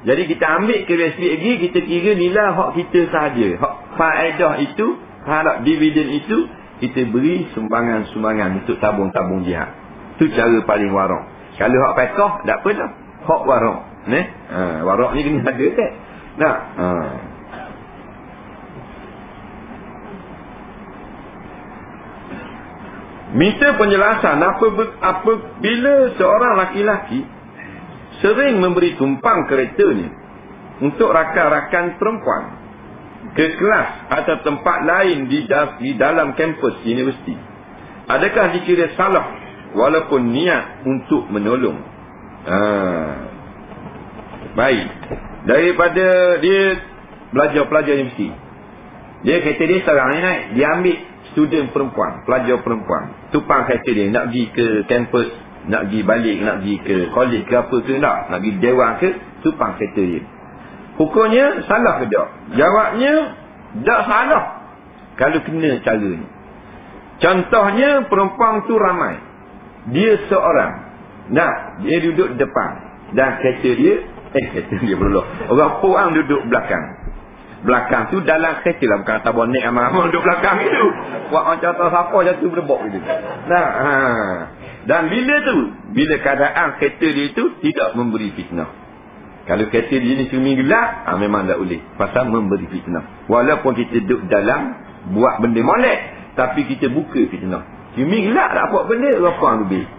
A: Jadi kita ambil ke sikit lagi, kita kira nilai hak kita sahaja. Hak faedah itu, harap dividen itu, kita beri sumbangan-sumbangan untuk tabung-tabung jihad. Itu cara paling warak. Kalau hak pekah, tak apa dah. Hak warak. Ne? Ha, warak ni kena ada tak? Nah. Ha. Minta penjelasan apa apa bila seorang laki-laki sering memberi tumpang kereta ni untuk rakan-rakan perempuan ke kelas atau tempat lain di, dalam kampus universiti. Adakah dikira salah walaupun niat untuk menolong? Ha. Baik. Daripada dia belajar-pelajar universiti. Dia kata dia seorang ni naik. Dia ambil student perempuan, pelajar perempuan. Tupang kereta dia nak pergi ke kampus, nak pergi balik, nak pergi ke kolej ke apa ke nak, nak pergi dewan ke, tupang kereta dia. Hukumnya salah ke tak? Jawabnya tak salah. Kalau kena cara ni. Contohnya perempuan tu ramai. Dia seorang. Nah, dia duduk depan. Dan kereta dia, eh kereta dia berlalu. Orang puang duduk belakang belakang tu dalam kereta lah bukan atas bonek amal-amal duduk belakang itu buat macam tahu siapa jatuh berbok gitu nah, ha. dan bila tu bila keadaan kereta dia itu tidak memberi fitnah kalau kereta dia ni cumi gelap ha, memang tak boleh pasal memberi fitnah walaupun kita duduk dalam buat benda molek tapi kita buka fitnah cumi gelap tak buat benda rafang lebih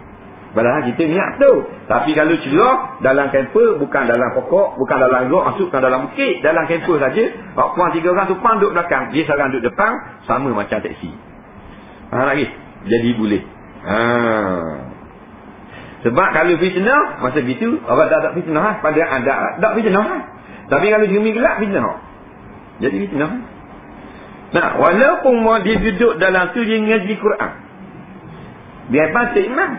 A: Padahal kita niat tu. Tapi kalau cerah dalam kemper, bukan dalam pokok, bukan dalam gok, masukkan dalam bukit, dalam kemper saja. Pak puan tiga orang tu pang duduk belakang. Dia seorang duduk depan, sama macam teksi. Faham lagi? Jadi boleh. Ha. Sebab kalau fitnah, masa gitu, orang tak ada fitnah. Ha? Pada ada, tak fitnah. Ha? Tapi kalau jumi gelap, fitnah. Jadi fitnah. Nah, walaupun dia duduk dalam tu, dia ngaji Quran. Biar baca imam.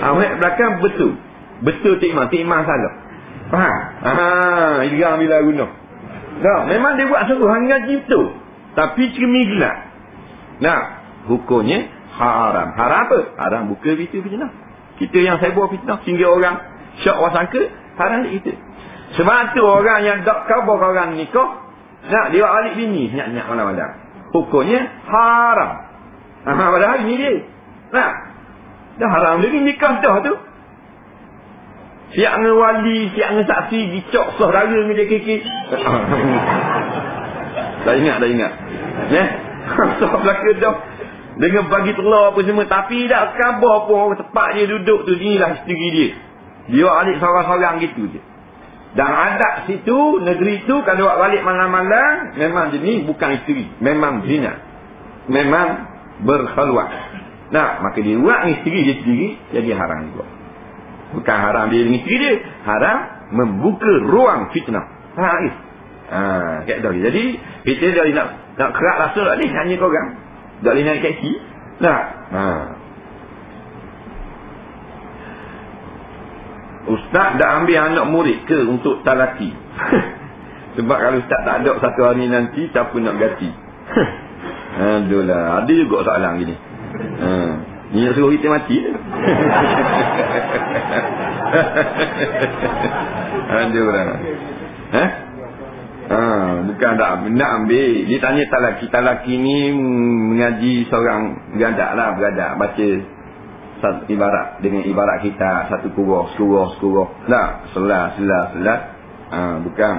A: Awak belakang betul. Betul Tik Imam. Tik Imam salah. Faham? Haa. Igang bila guna. Tak. Memang dia buat sungguh. Hanya itu. Tapi cermin gelap. Nah. Hukumnya haram. Haram apa? Haram buka itu fitnah. Kita yang buat fitnah. Sehingga orang syok wasangka. Haram itu. Sebab tu orang yang tak khabar orang nikah. Nak dia balik bini. Nyak-nyak malam-malam. Hukumnya haram. Haa. Padahal ini dia. Nah. Dah haram lagi nikah dah tu. Siap dengan wali, siap dengan saksi, dicok saudara dengan dia kiki. dah ingat, dah ingat. Ya? Sah belakang dah. Dengan bagi telur apa semua. Tapi dah kabar pun tempat dia duduk tu. Inilah isteri dia. Dia balik seorang-seorang gitu je. Dan adat situ, negeri tu, kalau buat balik malam-malam, memang jenis bukan isteri. Memang zina. Memang berkhaluat. Nah, maka dia buat isteri dia sendiri, jadi haram juga. Bukan haram dia dengan isteri dia. Haram membuka ruang fitnah. Ha, is. Ha, dah. Jadi, kita dah nak, nak kerak rasa tak boleh hanya korang. Tak boleh naik kaki. Nah, ha. Ustaz dah ambil anak murid ke untuk talaki? Sebab kalau ustaz tak ada satu hari nanti, siapa nak ganti? Aduh lah. Ada juga soalan gini. Ha. Ni nak suruh kita mati Aduh lah Ha? Ha, bukan tak nak ambil Dia tanya talaki Talaki ni mengaji seorang Beradak lah beradak Baca satu ibarat dengan ibarat kita satu kurah sekurah sekurah tak selah selah selah ha, bukan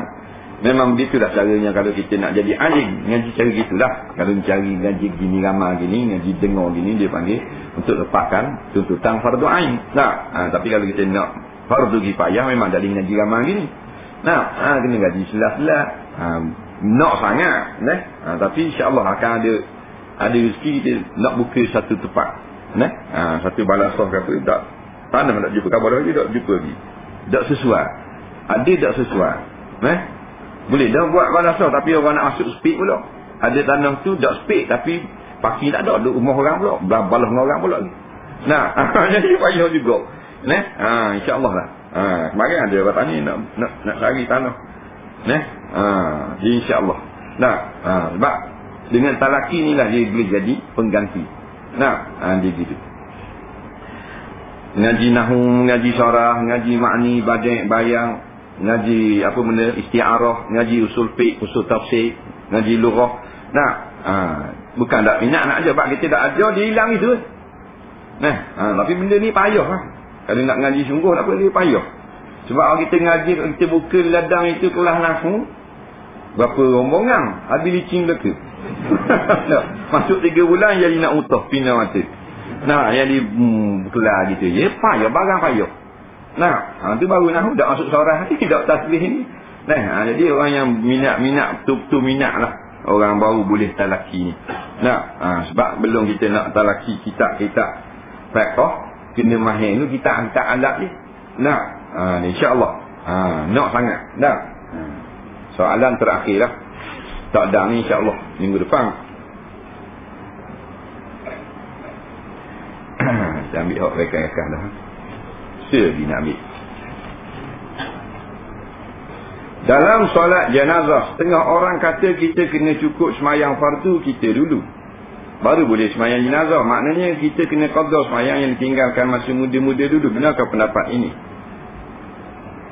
A: Memang begitulah caranya kalau kita nak jadi alim. Ngaji cara gitulah. Kalau mencari ngaji gini ramah gini, ngaji dengar gini, dia panggil untuk lepaskan tuntutan fardu ain. Nah, ha, tapi kalau kita nak fardu kifayah memang dari ngaji ramah gini. Nah, ha, kena ngaji selah-selah. Ha, nak sangat. Nah, ha, tapi insyaAllah akan ada ada rezeki kita nak buka satu tempat. Nah, ha, satu balasah kata tak tanah nak jumpa kabar lagi tak jumpa lagi. Tak sesuai. Ada tak sesuai. Nah, boleh dah buat balasah tapi orang nak masuk speed pula. Ada tanah tu tak speed tapi paki tak ada. Ada rumah orang pula. Balas dengan orang pula. Nah, jadi payah juga. Nah, ha, insya-Allah lah. Ha, kemarin ada orang tanya nak nak nak cari tanah. Nah, ha, insya-Allah. Nah, ha, sebab dengan talaki inilah dia boleh jadi pengganti. Nah, ha, dia gitu. Ngaji nahu, ngaji syarah, ngaji makni, badai, bayang, ngaji apa benda, istiarah, ngaji usul fiqh, usul tafsir, ngaji lughah. Nah, ha, bukan tak minat nak ajar, sebab kita tak ajar, dia hilang itu. Nah, ha, tapi benda ni payah lah. Kalau nak ngaji sungguh, tak boleh payah. Sebab kalau kita ngaji, kita buka ladang itu kelas nahu, berapa rombongan, habis licin belaka. Masuk tiga bulan, jadi nak utah, pindah mata. Nah, yang di hmm, kelar gitu. Ya, payah, barang payah. Nah, ha, tu baru nak dah masuk seorang hati, tak tasbih ni. Nah, ha, jadi orang yang minat-minat, tu minat lah. Orang baru boleh talaki ni. Nah, ha, sebab belum kita nak talaki kitab-kitab fiqh, kena mahir tu kita angkat alat ni. Nah, ha, insya-Allah. Ha, nak sangat. Dah. Soalan terakhir lah. Tak ada ni insya-Allah minggu depan. Saya ambil hak rekan-rekan dah. Saya lagi nak ambil. Dalam solat jenazah, setengah orang kata kita kena cukup semayang fardu kita dulu. Baru boleh semayang jenazah. Maknanya kita kena qadar semayang yang ditinggalkan masa muda-muda dulu. Benarkah pendapat ini?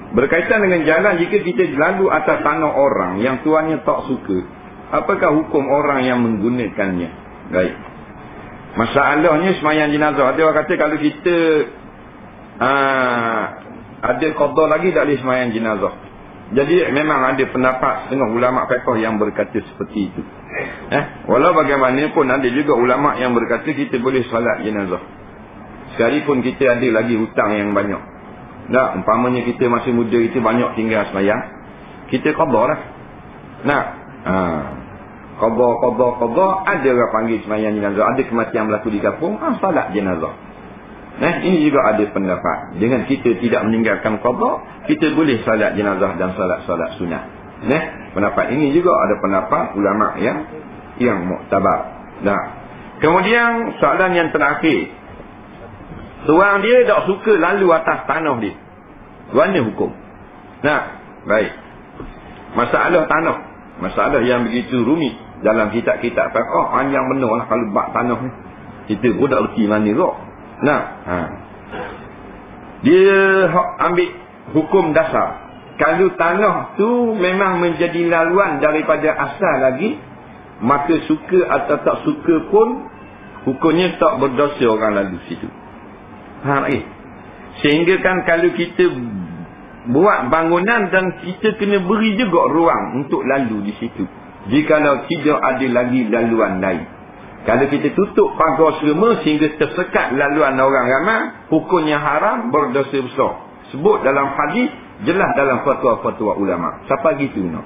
A: Berkaitan dengan jalan, jika kita lalu atas tanah orang yang tuannya tak suka, apakah hukum orang yang menggunakannya? Baik. Masalahnya semayang jenazah. Ada orang kata kalau kita aa, ah, ada qadar lagi tak boleh semayang jenazah. Jadi memang ada pendapat setengah ulama fiqh yang berkata seperti itu. Eh, walau bagaimanapun ada juga ulama yang berkata kita boleh solat jenazah. Sekalipun kita ada lagi hutang yang banyak. Tak, umpamanya kita masih muda kita banyak tinggal semayang. Kita qadar lah. Nak. Ha. Qadha, qadha, qadha. Ada orang panggil semayang jenazah. Ada kematian berlaku di kampung. Ah, salat jenazah. Nah, ini juga ada pendapat. Dengan kita tidak meninggalkan qadha, kita boleh salat jenazah dan salat-salat sunat. Nah, pendapat ini juga ada pendapat ulama yang yang muktabar. Nah. Kemudian soalan yang terakhir. Tuan dia tak suka lalu atas tanah dia. Mana hukum? Nah, baik. Masalah tanah. Masalah yang begitu rumit dalam kitab-kitab fiqh panjang benar lah kalau bak tanah ni kita pun tak reti mana kok nah ha. dia ambil hukum dasar kalau tanah tu memang menjadi laluan daripada asal lagi maka suka atau tak suka pun hukumnya tak berdosa orang lalu situ ha, eh. sehingga kan kalau kita buat bangunan dan kita kena beri juga ruang untuk lalu di situ Jikalau tidak ada lagi laluan lain. Kalau kita tutup pagar semua sehingga tersekat laluan orang ramai, hukumnya haram berdosa besar. Sebut dalam hadis, jelas dalam fatwa-fatwa ulama. Siapa gitu no?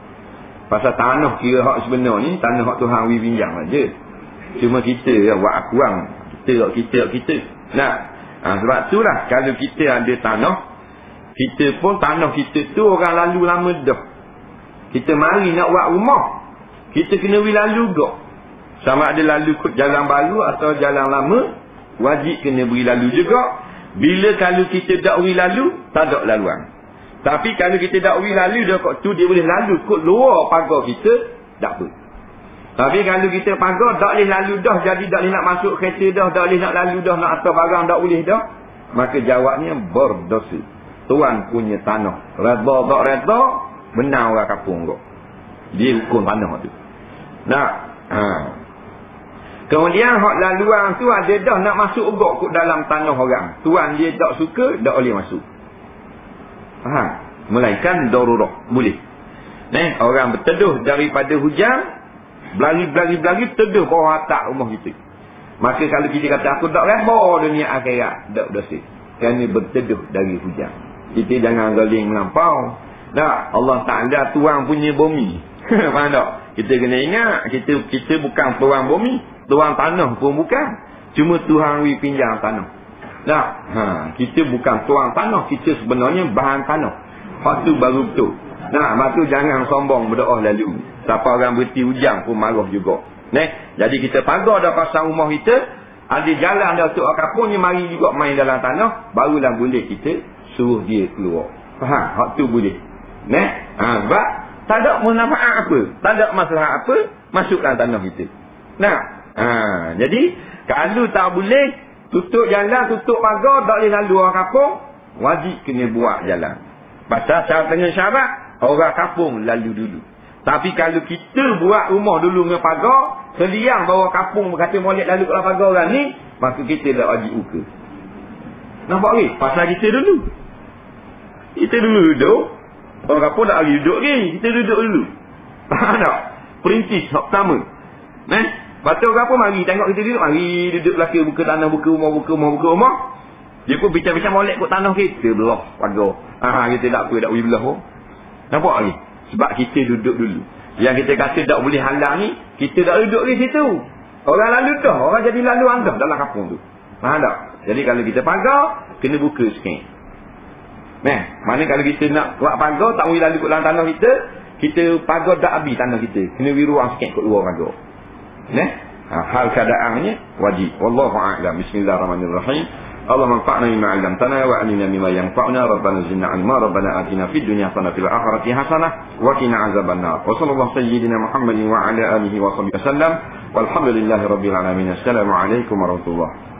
A: Pasal tanah kira hak sebenar ni, tanah hak Tuhan wi pinjam aja. Cuma kita ya buat akuang. Kita kita kita. Nah, ha, sebab itulah kalau kita ada tanah, kita pun tanah kita tu orang lalu lama dah. Kita mari nak buat rumah, kita kena pergi lalu juga. Sama ada lalu jalan baru atau jalan lama. Wajib kena beri lalu juga. Bila kalau kita tak beri lalu, tak ada laluan. Tapi kalau kita tak beri lalu, dia tu dia boleh lalu kot luar pagar kita, tak apa. Tapi kalau kita pagar, tak boleh lalu dah. Jadi tak boleh nak masuk kereta dah. Tak boleh nak lalu dah. Nak atas barang, tak boleh dah. Maka jawabnya berdosa. Tuan punya tanah. Reda tak reda, benar orang kapung kok. Dia hukum tanah tu. Nak. Ha. Kemudian hak laluan tu ada dah nak masuk ugak ke dalam tanah orang. Tuan dia tak suka, tak boleh masuk. Ha. Melainkan darurah. Boleh. Nih, orang berteduh daripada hujan, belari-belari-belari teduh bawah atap rumah kita. Maka kalau kita kata aku tak reba dunia akhirat, tak dosa. Kerana berteduh dari hujan. Kita jangan galing melampau. Nah, Allah Ta'ala tuan punya bumi. Faham tak? Kita kena ingat, kita kita bukan tuan bumi, tuan tanah pun bukan. Cuma Tuhan wi pinjam tanah. Nah, ha, kita bukan tuan tanah, kita sebenarnya bahan tanah. Hak tu baru betul. Nah, lepas tu jangan sombong berdoa lalu. Siapa orang berhenti hujang pun marah juga. Neh, jadi kita pagar dah pasang rumah kita, ada jalan dah untuk kampung ni mari juga main dalam tanah barulah boleh kita suruh dia keluar. Faham? Hak tu boleh. Nah ha, sebab tak ada manfaat apa tak ada masalah apa masuk dalam tanah kita. Nah ha, jadi kalau tak boleh tutup jalan tutup pagar tak boleh lalu orang kampung wajib kena buat jalan. Pasal syarat dengan syarat orang kampung lalu dulu tapi kalau kita buat rumah dulu dengan pagar, seliang bawa kapung berkata molek lalu ke pagar orang ni, maka kita dah wajib uka. Nampak ni? Pasal kita dulu. Kita dulu duduk. Orang kapung tak lagi duduk ni. Kita duduk dulu. Tak? Perintis pertama. Eh? Lepas tu orang kapung mari tengok kita duduk. Mari duduk belakang buka tanah, buka rumah, buka rumah, buka rumah. Dia pun bincang-bincang molek kot tanah kita belah pagar. Ha, kita tak apa, tak boleh belah pun. Nampak ni? Sebab kita duduk dulu. Yang kita kata tak boleh halang ni, kita tak duduk di situ. Orang lalu dah. Orang jadi lalu anda dalam kampung tu. Faham tak? Jadi kalau kita pagar, kena buka sikit. Nah, mana kalau kita nak buat pagar, tak boleh lalu ke dalam tanah kita, kita pagar tak habis tanah kita. Kena beri ruang sikit kat luar pagar. Nah, ha, hal keadaannya wajib. Wallahu'a'lam. Bismillahirrahmanirrahim. اللهم انفعنا بما علمتنا وعلمنا بما ينفعنا. ربنا زدنا علما. ربنا آتنا في الدنيا حسنة في الآخرة حسنة وقنا عذاب النار. وصلى الله سيدنا محمد وعلى آله وصحبه وسلم. والحمد لله رب العالمين. السلام عليكم ورحمة الله.